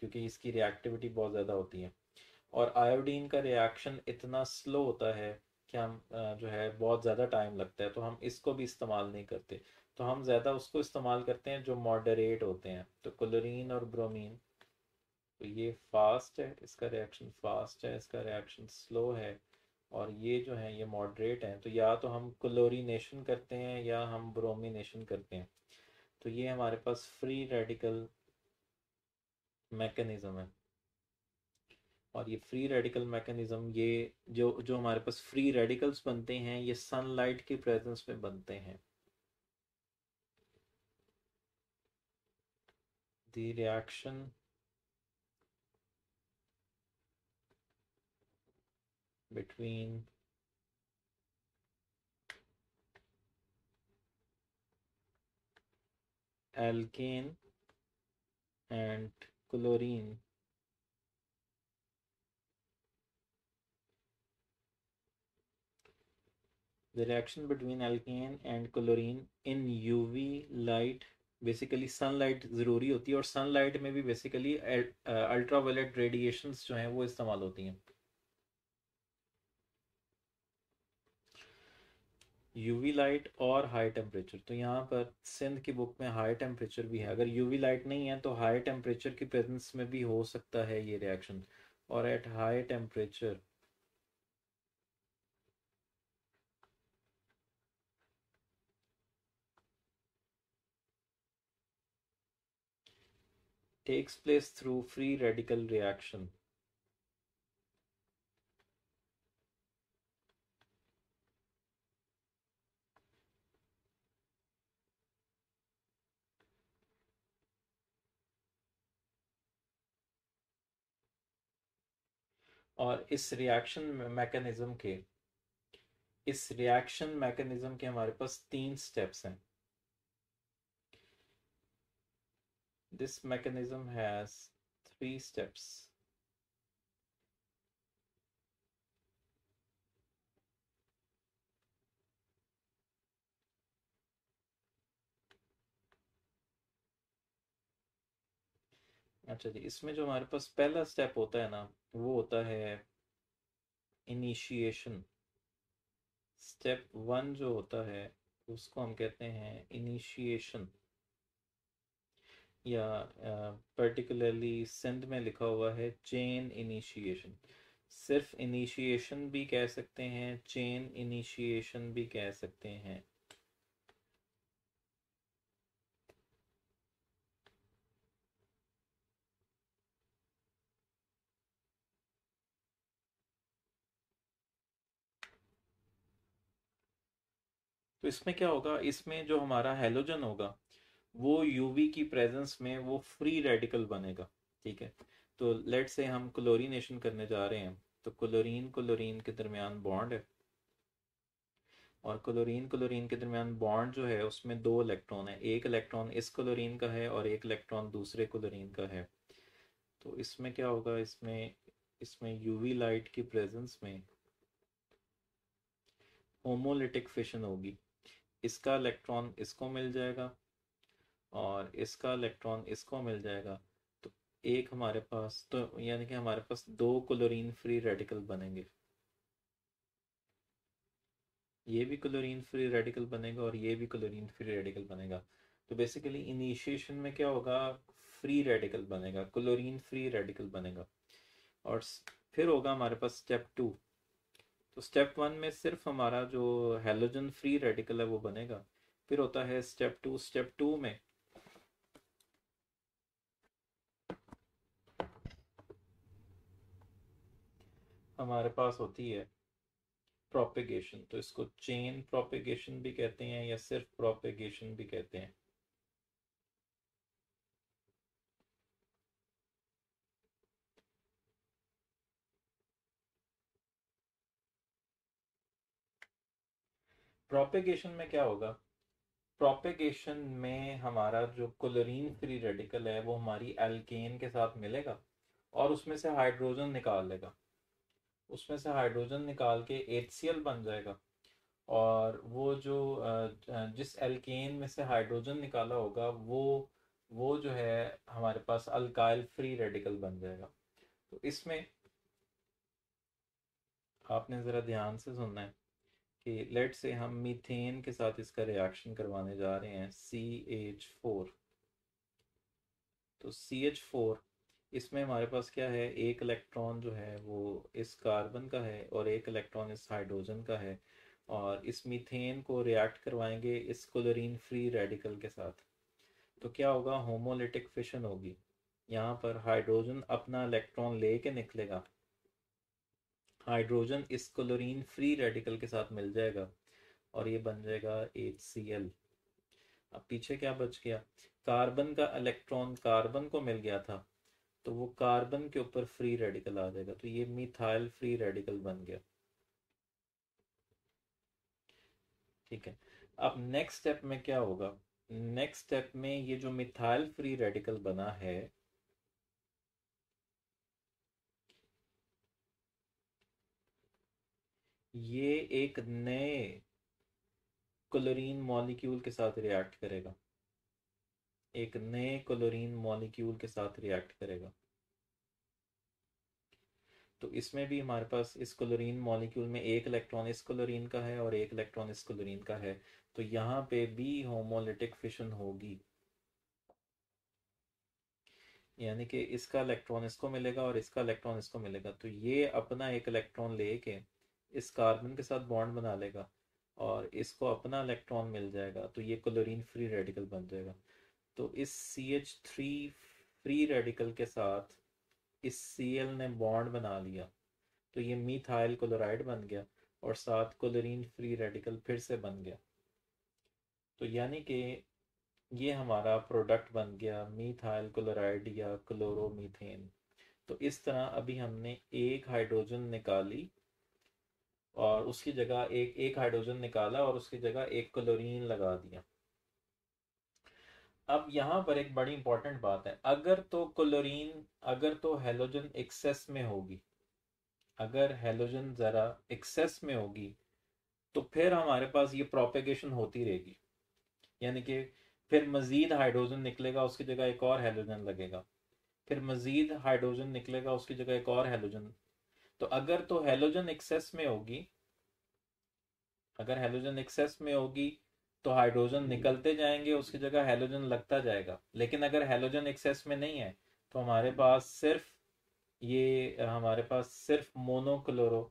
क्योंकि इसकी रिएक्टिविटी बहुत ज़्यादा होती है। और आयोडीन का रिएक्शन इतना स्लो होता है कि हम जो है, बहुत ज़्यादा टाइम लगता है तो हम इसको भी इस्तेमाल नहीं करते। तो हम ज़्यादा उसको इस्तेमाल करते हैं जो मॉडरेट होते हैं। तो क्लोरीन और ब्रोमीन तो ये फास्ट है, इसका रिएक्शन फास्ट है, इसका रिएक्शन स्लो है, और ये जो है, ये मॉडरेट हैं। तो या तो हम क्लोरीनेशन करते हैं या हम ब्रोमिनेशन करते हैं। तो ये हमारे पास फ्री रेडिकल मैकेनिज्म है। और ये फ्री रेडिकल मैकेनिज्म ये जो जो हमारे पास फ्री रेडिकल्स बनते हैं, ये सनलाइट की प्रेजेंस में बनते हैं। Reaction between alkane chlorine the reaction between alkane and chlorine in UV light basically sunlight ज़रूरी होती है और सनलाइट में भी बेसिकली अल्ट्रावायलेट रेडिएशंस जो हैं वो इस्तेमाल होती हैं। यूवी लाइट और हाई टेम्परेचर तो यहाँ पर सिंध की बुक में हाई टेम्परेचर भी है। अगर यूवी लाइट नहीं है तो हाई टेम्परेचर की प्रेजेंस में भी हो सकता है ये रिएक्शन और at high temperature takes place through free radical reaction और इस रिएक्शन मैकेनिज्म के, इस रिएक्शन मैकेनिज्म के हमारे पास तीन स्टेप्स हैं। This mechanism has three steps अच्छा जी, इसमें जो हमारे पास पहला स्टेप होता है ना वो होता है इनिशिएशन स्टेप वन जो होता है उसको हम कहते हैं इनिशिएशन या पर्टिकुलरली uh, सिंध में लिखा हुआ है चेन इनिशिएशन सिर्फ़ इनिशिएशन भी कह सकते हैं चेन इनिशिएशन भी कह सकते हैं. इसमें क्या होगा? इसमें जो हमारा हेलोजन होगा, वो यूवी की प्रेजेंस में वो फ्री रेडिकल बनेगा, ठीक है? तो लेट से हम क्लोरीनेशन करने जा रहे हैं तो क्लोरीन क्लोरीन के दरमियान बॉन्ड है। और क्लोरीन क्लोरीन के दरमियान बॉन्ड जो है, उसमें दो इलेक्ट्रॉन है। एक इलेक्ट्रॉन इस क्लोरीन का है और एक इलेक्ट्रॉन दूसरे क्लोरीन का है। तो इसमें क्या होगा? इसमें इसमें यूवी लाइट की प्रेजेंस में होमोलिटिक फिशन होगी। इसका इलेक्ट्रॉन इसको मिल जाएगा और इसका इलेक्ट्रॉन इसको मिल जाएगा। तो एक हमारे पास तो यानी कि हमारे पास दो क्लोरीन फ्री रेडिकल बनेंगे। ये भी क्लोरीन फ्री रेडिकल बनेगा और ये भी क्लोरीन फ्री रेडिकल बनेगा। तो बेसिकली इनिशिएशन में क्या होगा? फ्री रेडिकल बनेगा, क्लोरीन फ्री रेडिकल बनेगा। और फिर होगा हमारे पास स्टेप टू स्टेप वन में सिर्फ़ हमारा जो हेलोजन फ्री रेडिकल है वो बनेगा। फिर होता है स्टेप टू स्टेप टू में। हमारे पास होती है प्रोपेगेशन तो इसको चेन प्रोपेगेशन भी कहते हैं या सिर्फ़ प्रोपेगेशन भी कहते हैं। प्रोपेगेशन में क्या होगा? प्रोपेगेशन में हमारा जो क्लोरीन फ्री रेडिकल है, वो हमारी एल्केन के साथ मिलेगा और उसमें से हाइड्रोजन निकाल लेगा। उसमें से हाइड्रोजन निकाल के एच बन जाएगा और वो जो जिस एल्केन में से हाइड्रोजन निकाला होगा, वो वो जो है हमारे पास अल्काइल फ्री रेडिकल बन जाएगा। तो इसमें आपने ज़रा ध्यान से सुनना है। कि लेट से हम मीथेन के साथ इसका रिएक्शन करवाने जा रहे हैं सी एच फोर तो सी एच फोर इसमें हमारे पास क्या है? एक इलेक्ट्रॉन जो है वो इस कार्बन का है और एक इलेक्ट्रॉन इस हाइड्रोजन का है और इस मीथेन को रिएक्ट करवाएँगे इस क्लोरीन फ्री रेडिकल के साथ। तो क्या होगा? होमोलिटिक फिशन होगी। यहाँ पर हाइड्रोजन अपना इलेक्ट्रॉन ले के निकलेगा। हाइड्रोजन इस क्लोरीन फ्री रेडिकल के साथ मिल जाएगा और ये बन जाएगा एच सी एल अब पीछे क्या बच गया? कार्बन का इलेक्ट्रॉन कार्बन को मिल गया था तो वो कार्बन के ऊपर फ्री रेडिकल आ जाएगा। तो ये मिथाइल फ्री रेडिकल बन गया। ठीक है। अब नेक्स्ट स्टेप में क्या होगा? नेक्स्ट स्टेप में ये जो मिथाइल फ्री रेडिकल बना है ये एक नए क्लोरीन मॉलिक्यूल के साथ रिएक्ट करेगा। एक नए क्लोरीन मॉलिक्यूल के साथ रिएक्ट करेगा। तो इसमें भी हमारे पास इस क्लोरीन मॉलिक्यूल में एक इलेक्ट्रॉन इस क्लोरीन का है और एक इलेक्ट्रॉन इस क्लोरीन का है। तो यहाँ पे भी होमोलिटिक फिशन होगी। यानी कि इसका इलेक्ट्रॉन इसको मिलेगा और इसका इलेक्ट्रॉन इसको मिलेगा। तो ये अपना एक इलेक्ट्रॉन लेके इस कार्बन के साथ बॉन्ड बना लेगा और इसको अपना इलेक्ट्रॉन मिल जाएगा तो ये क्लोरीन फ्री रेडिकल बन जाएगा। तो इस C H three free radical के साथ इस सी एल ने बॉन्ड बना लिया तो ये मीथाइल क्लोराइड बन गया और साथ क्लोरीन फ्री रेडिकल फिर से बन गया। तो यानी कि ये हमारा प्रोडक्ट बन गया मीथाइल क्लोराइड या क्लोरोमीथेन तो इस तरह अभी हमने एक हाइड्रोजन निकाली और उसकी जगह एक एक हाइड्रोजन निकाला और उसकी जगह एक क्लोरीन लगा दिया। अब यहाँ पर एक बड़ी इंपॉर्टेंट बात है। अगर तो क्लोरीन अगर तो हेलोजन एक्सेस में होगी, अगर हेलोजन ज़रा एक्सेस में होगी तो फिर हमारे पास ये प्रोपेगेशन होती रहेगी। यानी कि फिर मज़ीद हाइड्रोजन निकलेगा, उसकी जगह एक और हेलोजन लगेगा। फिर मज़ीद हाइड्रोजन निकलेगा, उसकी जगह एक और हेलोजन तो अगर तो हेलोजन एक्सेस में होगी अगर हेलोजन एक्सेस में होगी तो हाइड्रोजन निकलते जाएँगे उसकी जगह हेलोजन लगता जाएगा। लेकिन अगर हेलोजन एक्सेस में नहीं है तो हमारे पास सिर्फ़ ये हमारे पास सिर्फ़ मोनोक्लोरो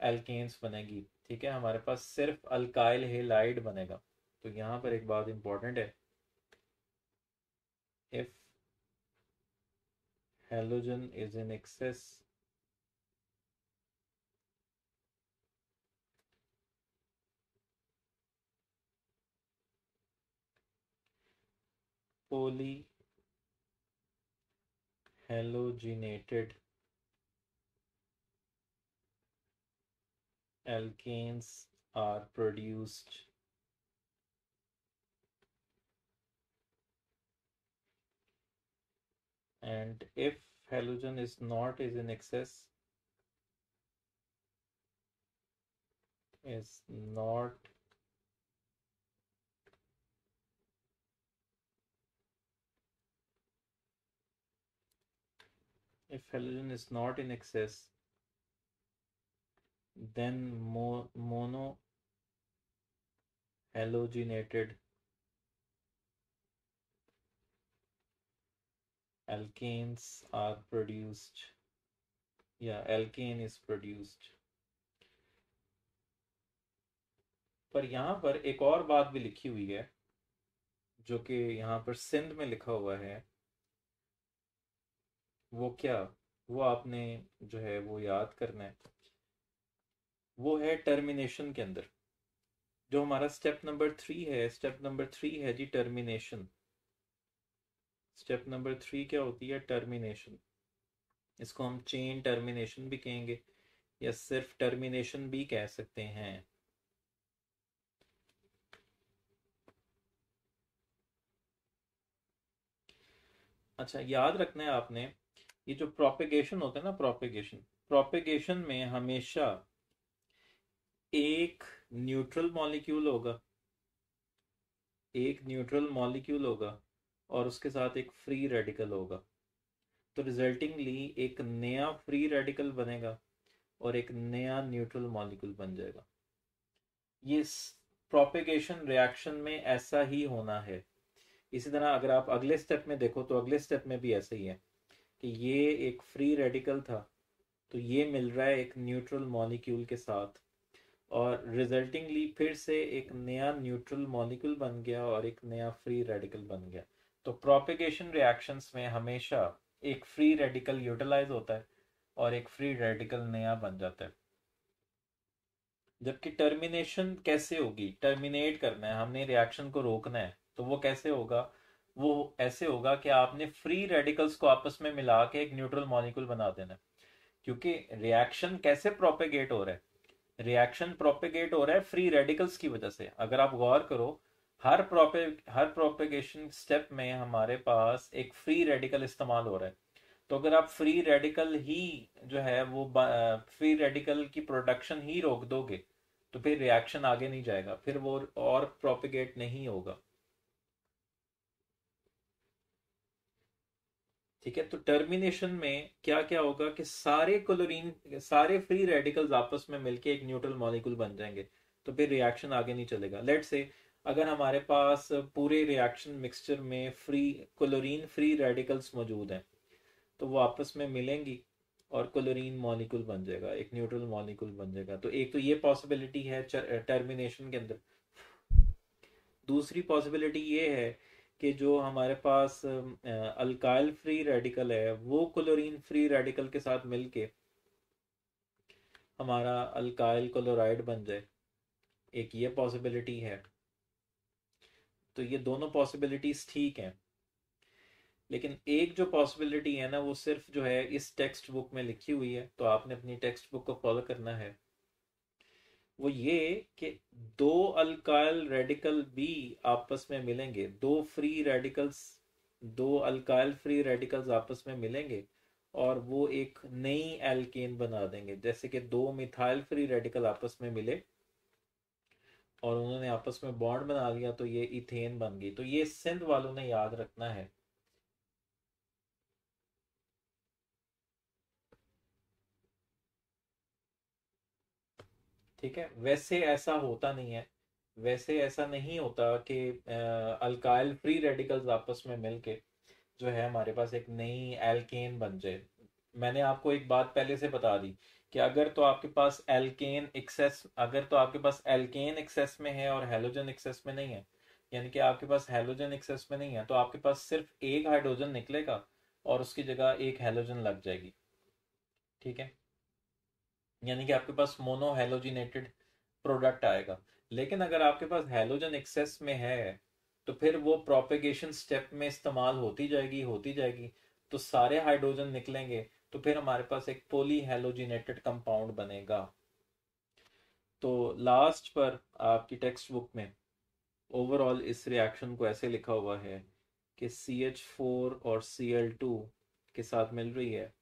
एल्केन्स बनेगी ठीक है? हमारे पास सिर्फ़ अल्काइल हेलाइड बनेगा। तो यहाँ पर एक बात इंपॉर्टेंट है। If halogen is in in excess polyhalogenated alkanes are produced and if halogen is not is in excess is not if halogen is not in excess then mo mono halogenated alkanes are produced yeah alkane is produced पर यहाँ पर एक और बात भी लिखी हुई है जो कि यहाँ पर सिंध में लिखा हुआ है वो क्या? वो आपने जो है वो याद करना है। वो है टर्मिनेशन के अंदर। जो हमारा स्टेप नंबर थ्री है स्टेप नंबर थ्री है जी टर्मिनेशन स्टेप नंबर थ्री क्या होती है? टर्मिनेशन इसको हम चेन टर्मिनेशन भी कहेंगे, या सिर्फ़ टर्मिनेशन भी कह सकते हैं। अच्छा याद रखना है आपने ये जो प्रोपेगेशन होता है ना प्रोपेगेशन प्रोपेगेशन में हमेशा एक न्यूट्रल मॉलिक्यूल होगा। एक न्यूट्रल मॉलिक्यूल होगा और उसके साथ एक फ्री रेडिकल होगा। तो रिजल्टिंगली एक नया फ्री रेडिकल बनेगा और एक नया न्यूट्रल मॉलिक्यूल बन जाएगा। ये प्रोपेगेशन रिएक्शन में ऐसा ही होना है। इसी तरह अगर आप अगले स्टेप में देखो तो अगले स्टेप में भी ऐसा ही है। कि ये एक फ्री रेडिकल था तो ये मिल रहा है एक न्यूट्रल मॉलिक्यूल के साथ। और रिजल्टिंगली फिर से एक नया न्यूट्रल मॉलिक्यूल बन गया और एक नया फ्री रेडिकल बन गया। तो प्रोपिगेशन रिएक्शंस में हमेशा एक फ्री रेडिकल यूटिलाइज होता है और एक फ्री रेडिकल नया बन जाता है। जबकि टर्मिनेशन कैसे होगी? टर्मिनेट करना है, हमने रिएक्शन को रोकना है तो वो कैसे होगा? वो ऐसे होगा कि आपने फ्री रेडिकल्स को आपस में मिला के एक न्यूट्रल मॉलिक्यूल बना देना क्योंकि रिएक्शन कैसे प्रोपेगेट हो रहा है? रिएक्शन प्रोपेगेट हो रहा है फ्री रेडिकल्स की वजह से। अगर आप गौर करो, हर प्रोपे हर प्रोपेगेशन स्टेप में हमारे पास एक फ्री रेडिकल इस्तेमाल हो रहा है। तो अगर आप फ्री रेडिकल ही जो है वो फ्री रेडिकल की प्रोडक्शन ही रोक दोगे तो फिर रिएक्शन आगे नहीं जाएगा। फिर वो और प्रोपेगेट नहीं होगा। ठीक है? तो टर्मिनेशन में क्या क्या होगा कि सारे क्लोरीन सारे फ्री रेडिकल्स आपस में मिलके एक न्यूट्रल मॉलिक्यूल बन जाएँगे। तो फिर रिएक्शन आगे नहीं चलेगा। लेट से अगर हमारे पास पूरे रिएक्शन मिक्सचर में फ्री क्लोरीन फ्री रेडिकल्स मौजूद हैं तो वो आपस में मिलेंगी और क्लोरीन मॉलिक्यूल बन जाएगा, एक न्यूट्रल मॉलिक्यूल बन जाएगा। तो एक तो ये पॉसिबिलिटी है टर्मिनेशन के अंदर। दूसरी पॉसिबिलिटी ये है कि जो हमारे पास अल्काइल फ्री रेडिकल है, वो क्लोरीन फ्री रेडिकल के साथ मिलके हमारा अल्काइल क्लोराइड बन जाए। एक ये पॉसिबिलिटी है। तो ये दोनों पॉसिबिलिटीज ठीक हैं। लेकिन एक जो पॉसिबिलिटी है ना, वो सिर्फ़ जो है इस टेक्स्ट बुक में लिखी हुई है तो आपने अपनी टेक्स्ट बुक को फॉलो करना है। वो ये कि दो अल्काइल रेडिकल भी आपस में मिलेंगे, दो फ्री रेडिकल्स दो अल्काइल फ्री रेडिकल्स आपस में मिलेंगे और वो एक नई एल्केन बना देंगे। जैसे कि दो मिथाइल फ्री रेडिकल आपस में मिले और उन्होंने आपस में बॉन्ड बना लिया तो ये इथेन बन गई। तो ये सिंध वालों ने याद रखना है। ठीक है? वैसे ऐसा होता नहीं है। वैसे ऐसा नहीं होता कि अल्काइल फ्री रेडिकल्स आपस में मिलके जो है हमारे पास एक नई एल्केन बन जाए। मैंने आपको एक बात पहले से बता दी कि अगर तो आपके पास एल्केन एक्सेस अगर तो आपके पास एल्केन एक्सेस में है और हेलोजन एक्सेस में नहीं है, यानी कि आपके पास हेलोजन एक्सेस में नहीं है तो आपके पास सिर्फ़ एक हाइड्रोजन निकलेगा और उसकी जगह एक हेलोजन लग जाएगी। ठीक है? यानी कि आपके पास मोनो हेलोजिनेटेड प्रोडक्ट आएगा। लेकिन अगर आपके पास हेलोजन एक्सेस में है तो फिर वो प्रोपेगेशन स्टेप में इस्तेमाल होती जाएगी होती जाएगी। तो सारे हाइड्रोजन निकलेंगे तो फिर हमारे पास एक पोली हेलोजिनेटेड कंपाउंड बनेगा। तो लास्ट पर आपकी टेक्स्ट बुक में ओवरऑल इस रिएक्शन को ऐसे लिखा हुआ है कि सी एच फोर और सी एल टू के साथ मिल रही है।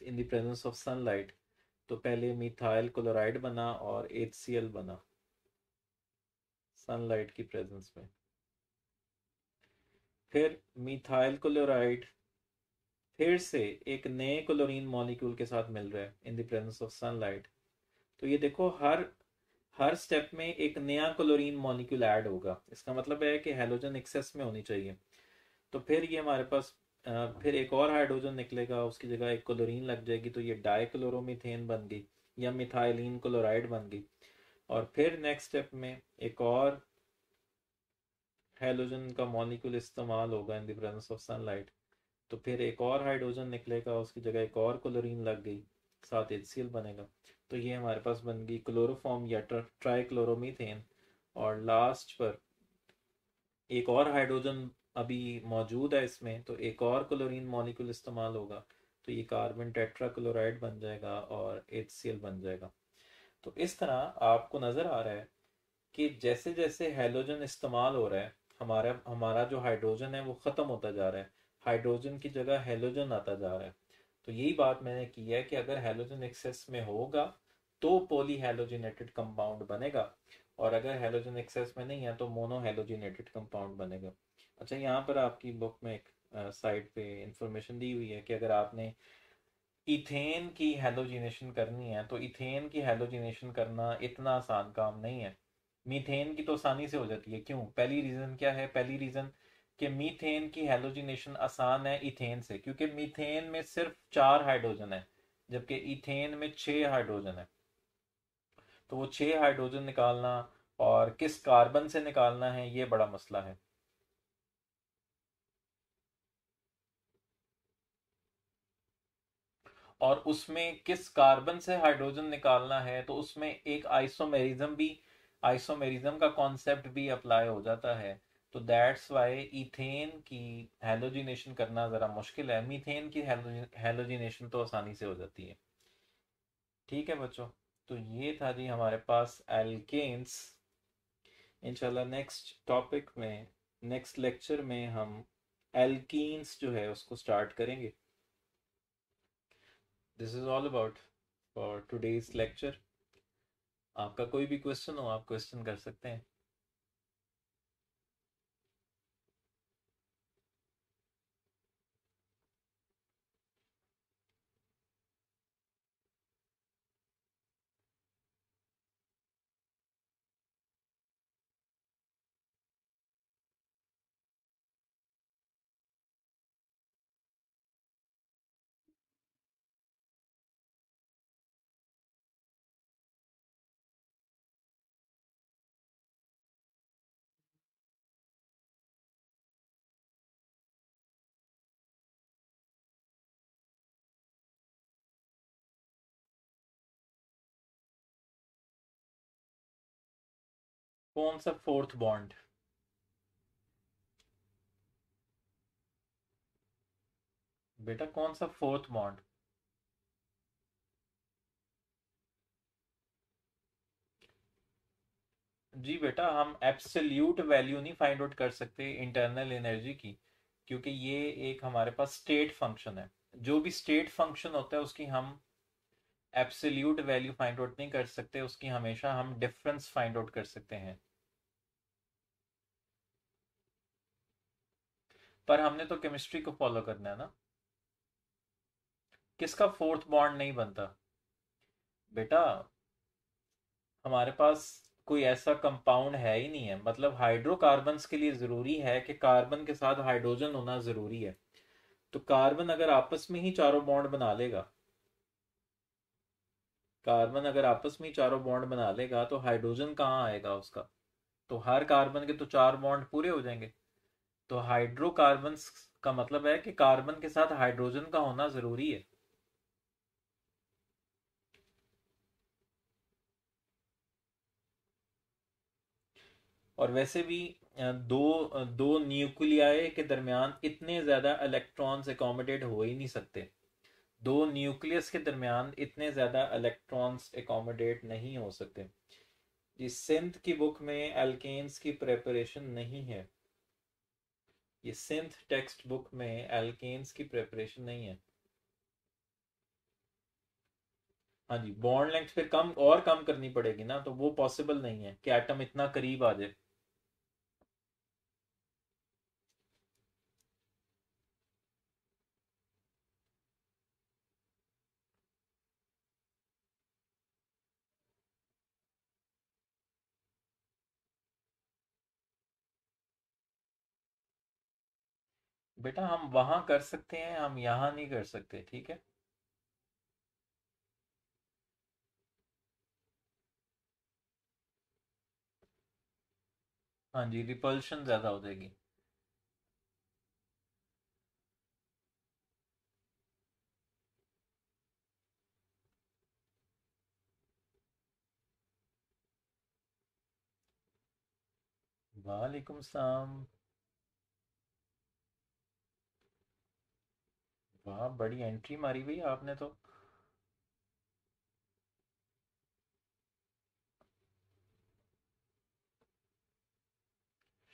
In the presence of sunlight तो पहले मिथाइल क्लोराइड बना और एच बना। सनलाइट की प्रेजेंस में। फिर मिथाइल क्लोराइड फिर से एक नए क्लोरीन मॉलिक्यूल के साथ मिल रहा है in the presence of sunlight तो ये देखो, हर हर स्टेप में एक नया क्लोरीन मॉलिक्यूल ऐड होगा। इसका मतलब है कि हेलोजन एक्सेस में होनी चाहिए। तो फिर ये हमारे पास फिर एक और हाइड्रोजन निकलेगा, उसकी जगह एक क्लोरीन लग जाएगी तो ये डाइक्लोरोमीथेन बन गई, या मिथाइलिन क्लोराइड बन गई। और फिर नेक्स्ट स्टेप में एक और हेलोजन का मॉलिक्यूल इस्तेमाल होगा in the presence of sunlight तो फिर एक और हाइड्रोजन निकलेगा, उसकी जगह एक और क्लोरीन लग गई, साथ एच बनेगा। तो ये हमारे पास बन गई क्लोरोफॉर्म या ट्राइक्लोरोमीथेन और लास्ट पर एक और हाइड्रोजन अभी मौजूद है इसमें तो एक और क्लोरीन मॉलिक्यूल इस्तेमाल होगा तो ये कार्बन टेट्रा क्लोराइड बन जाएगा और एच बन जाएगा। तो इस तरह आपको नज़र आ रहा है कि जैसे जैसे हाइड्रोजन इस्तेमाल हो रहा है, हमारा हमारा जो हाइड्रोजन है वो ख़त्म होता जा रहा है हाइड्रोजन की जगह हेलोजन आता जा रहा है। तो यही बात मैंने की है कि अगर हेलोजन एक्सेस में होगा तो पोली हेलोजिनेटेड कंपाउंड बनेगा, और अगर हेलोजन एक्सेस में नहीं है तो मोनो हेलोजिनेटेड कंपाउंड बनेगा। अच्छा यहाँ पर आपकी बुक में एक साइड पे इंफॉर्मेशन दी हुई है कि अगर आपने इथेन की हेलोजिनेशन करनी है तो इथेन की हेलोजिनेशन करना इतना आसान काम नहीं है। मीथेन की तो आसानी से हो जाती है। क्यों? पहली रीज़न क्या है? पहली रीज़न कि मीथेन की हेलोजिनेशन आसान है इथेन से, क्योंकि मीथेन में सिर्फ़ चार हाइड्रोजन है, जबकि इथेन में छह हाइड्रोजन है। तो वो छह हाइड्रोजन निकालना और किस कार्बन से निकालना है, ये बड़ा मसला है। और उसमें किस कार्बन से हाइड्रोजन निकालना है तो उसमें एक आइसोमेरिज्म भी, आइसोमेरिज्म का कॉन्सेप्ट भी अप्लाई हो जाता है। तो दैट्स वाई इथेन की हेलोजिनेशन करना ज़रा मुश्किल है। मीथेन की हेलोजिनेशन तो आसानी से हो जाती है। ठीक है बच्चों तो ये था जी हमारे पास एल्केन्स इंशाल्लाह नेक्स्ट टॉपिक में नेक्स्ट लेक्चर में हम एल्कीन्स जो है उसको स्टार्ट करेंगे। This is all about for today's lecture आपका कोई भी क्वेश्चन हो, आप क्वेश्चन कर सकते हैं। कौन सा फोर्थ बॉन्ड? बेटा, कौन सा फोर्थ बॉन्ड? जी बेटा, हम एब्सोल्यूट वैल्यू नहीं फाइंड आउट कर सकते इंटरनल एनर्जी की, क्योंकि ये एक हमारे पास स्टेट फ़ंक्शन है। जो भी स्टेट फ़ंक्शन होता है, उसकी हम एब्सोल्यूट वैल्यू फाइंड आउट नहीं कर सकते, उसकी हमेशा हम डिफरेंस फाइंड आउट कर सकते हैं। पर हमने तो केमिस्ट्री को फॉलो करना है ना। किसका फोर्थ बॉन्ड नहीं बनता? बेटा, हमारे पास कोई ऐसा कंपाउंड है ही नहीं है। मतलब हाइड्रोकार्बन्स के लिए ज़रूरी है कि कार्बन के साथ हाइड्रोजन होना ज़रूरी है। तो कार्बन अगर आपस में ही चारों बॉन्ड बना लेगा कार्बन अगर आपस में ही चारों बॉन्ड बना लेगा तो हाइड्रोजन कहाँ आएगा उसका? तो हर कार्बन के तो चार बॉन्ड पूरे हो जाएँगे। तो हाइड्रोकार्बन का मतलब है कि कार्बन के साथ हाइड्रोजन का होना ज़रूरी है। और वैसे भी दो दो न्यूक्लियाई के दरमियान इतने ज़्यादा इलेक्ट्रॉन्स एकोमोडेट हो ही नहीं सकते। दो न्यूक्लियस के दरमियान इतने ज़्यादा इलेक्ट्रॉन्स एकोमोडेट नहीं हो सकते। जी सिंथ की बुक में एल्केन्स की प्रेपरेशन नहीं है। ये सिंथ टेक्स्ट बुक में एल्केन्स की प्रेपरेशन नहीं है। हाँ जी बॉन्ड लेंथ फिर कम, और कम करनी पड़ेगी ना तो वो पॉसिबल नहीं है कि एटम इतना करीब आ जाए। बेटा हम वहाँ कर सकते हैं, हम यहाँ नहीं कर सकते, ठीक है? हाँ जी रिपल्शन ज़्यादा हो जाएगी। वालेकुम सलाम। वाह, बड़ी एंट्री मारी हुई आपने तो।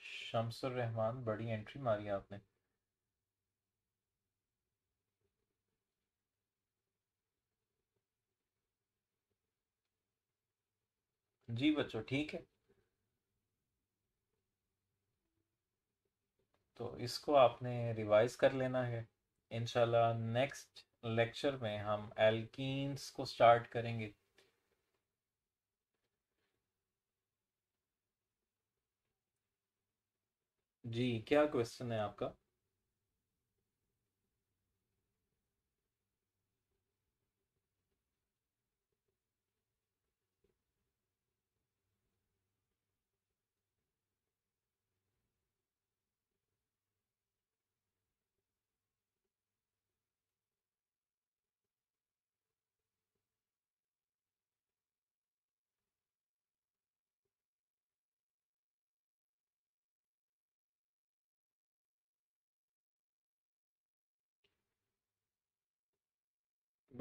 शमसुर रहमान, बड़ी एंट्री मारी आपने। जी बच्चों, ठीक है। तो इसको आपने रिवाइज कर लेना है। इंशाल्लाह नेक्स्ट लेक्चर में हम एल्कीन्स को स्टार्ट करेंगे। जी क्या क्वेश्चन है आपका?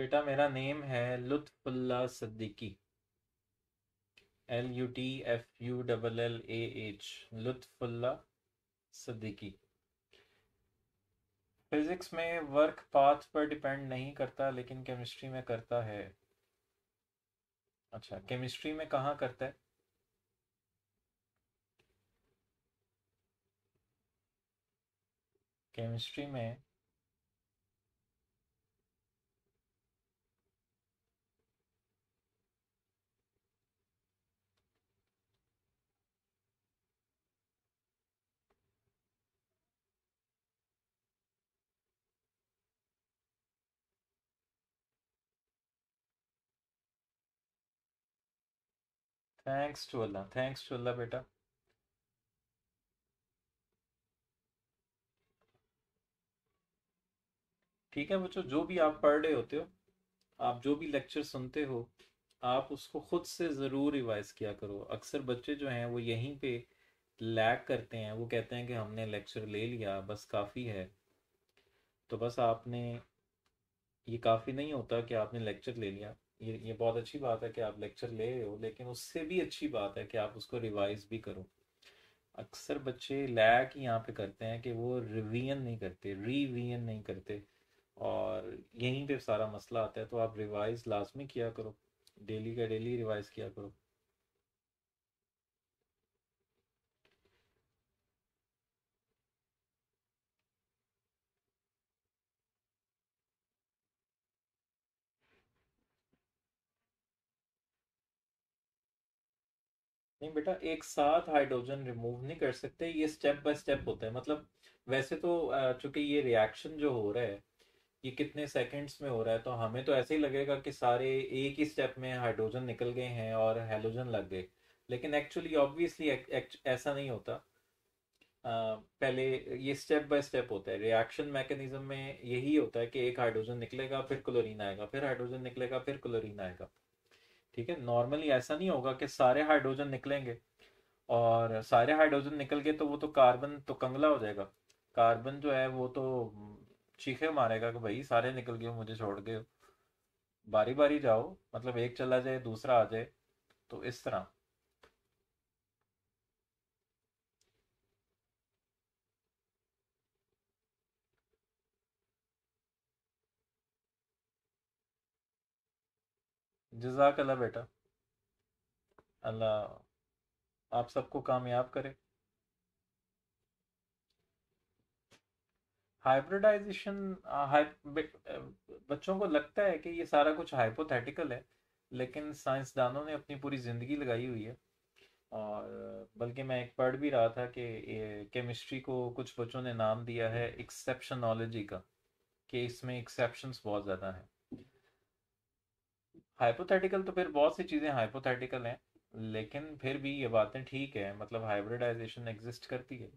बेटा मेरा नेम है Lutfullah Siddiqui. L U T F U double L A H Lutfullah Siddiqui. Physics में वर्क पाथ पर डिपेंड नहीं करता, लेकिन केमिस्ट्री में करता है। अच्छा केमिस्ट्री में कहाँ करता है? केमिस्ट्री में thanks to Allah thanks to Allah बेटा ठीक है बच्चों, जो भी आप पढ़ रहे होते हो, आप जो भी लेक्चर सुनते हो, आप उसको खुद से ज़रूर रिवाइज किया करो। अक्सर बच्चे जो हैं, वो यहीं पे लैग करते हैं। वो कहते हैं कि हमने लेक्चर ले लिया, बस काफ़ी है। तो बस आपने, ये काफ़ी नहीं होता कि आपने लेक्चर ले लिया। ये ये बहुत अच्छी बात है कि आप लेक्चर ले रहे हो, लेकिन उससे भी अच्छी बात है कि आप उसको रिवाइज भी करो। अक्सर बच्चे लैक यहाँ पे करते हैं कि वो रिवीजन नहीं करते रिवीजन नहीं करते। और यहीं पे सारा मसला आता है तो आप रिवाइज लाजमी किया करो। डेली का डेली रिवाइज किया करो। नहीं बेटा, एक साथ हाइड्रोजन रिमूव नहीं कर सकते, ये स्टेप बाय स्टेप होता है। मतलब वैसे तो चूँकि ये रिएक्शन जो हो रहा है, ये कितने सेकंड्स में हो रहा है तो हमें तो ऐसे ही लगेगा कि सारे एक ही स्टेप में हाइड्रोजन निकल गए हैं और हेलोजन लग गए। लेकिन एक्चुअली ऑब्वियसली ऐसा नहीं होता। पहले ये स्टेप बाय स्टेप होता है। रिएक्शन मैकेनिज्म में यही होता है कि एक हाइड्रोजन निकलेगा, फिर क्लोरीन आएगा, फिर हाइड्रोजन निकलेगा, फिर क्लोरीन आएगा। ठीक है? नॉर्मली ऐसा नहीं होगा कि सारे हाइड्रोजन निकलेंगे और सारे हाइड्रोजन निकल गए तो वो तो कार्बन तो कंगला हो जाएगा। कार्बन जो है वो तो चीखे मारेगा कि भाई सारे निकल गए मुझे छोड़ गए बारी बारी जाओ मतलब एक चला जाए, दूसरा आ जाए तो इस तरह। जजाक अल्लाह बेटा। अल्लाह आप सबको कामयाब करे। हाइब्रिडाइजेशन बच्चों को लगता है कि ये सारा कुछ हाइपोथेटिकल है, लेकिन साइंसदानों ने अपनी पूरी ज़िंदगी लगाई हुई है। और बल्कि मैं एक पढ़ भी रहा था कि केमिस्ट्री को कुछ बच्चों ने नाम दिया है एक्सेप्शनोलॉजी का, कि इसमें एक्सेप्शंस बहुत ज़्यादा हैं। हाइपोथेटिकल तो फिर बहुत सी चीज़ें हाइपोथेटिकल हैं, लेकिन फिर भी ये बातें ठीक है मतलब हाइब्रिडाइजेशन एग्जिस्ट करती है।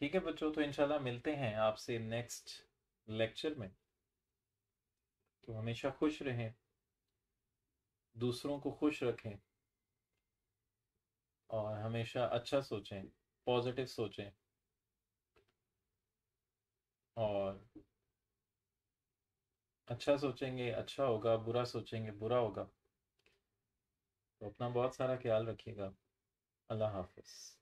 ठीक है बच्चों तो इंशाल्लाह मिलते हैं आपसे नेक्स्ट लेक्चर में। तो हमेशा खुश रहें। दूसरों को खुश रखें। और हमेशा अच्छा सोचें, पॉजिटिव सोचें। और अच्छा सोचेंगे अच्छा होगा, बुरा सोचेंगे, बुरा होगा। तो अपना बहुत सारा ख्याल रखिएगा। अल्लाह हाफिज़।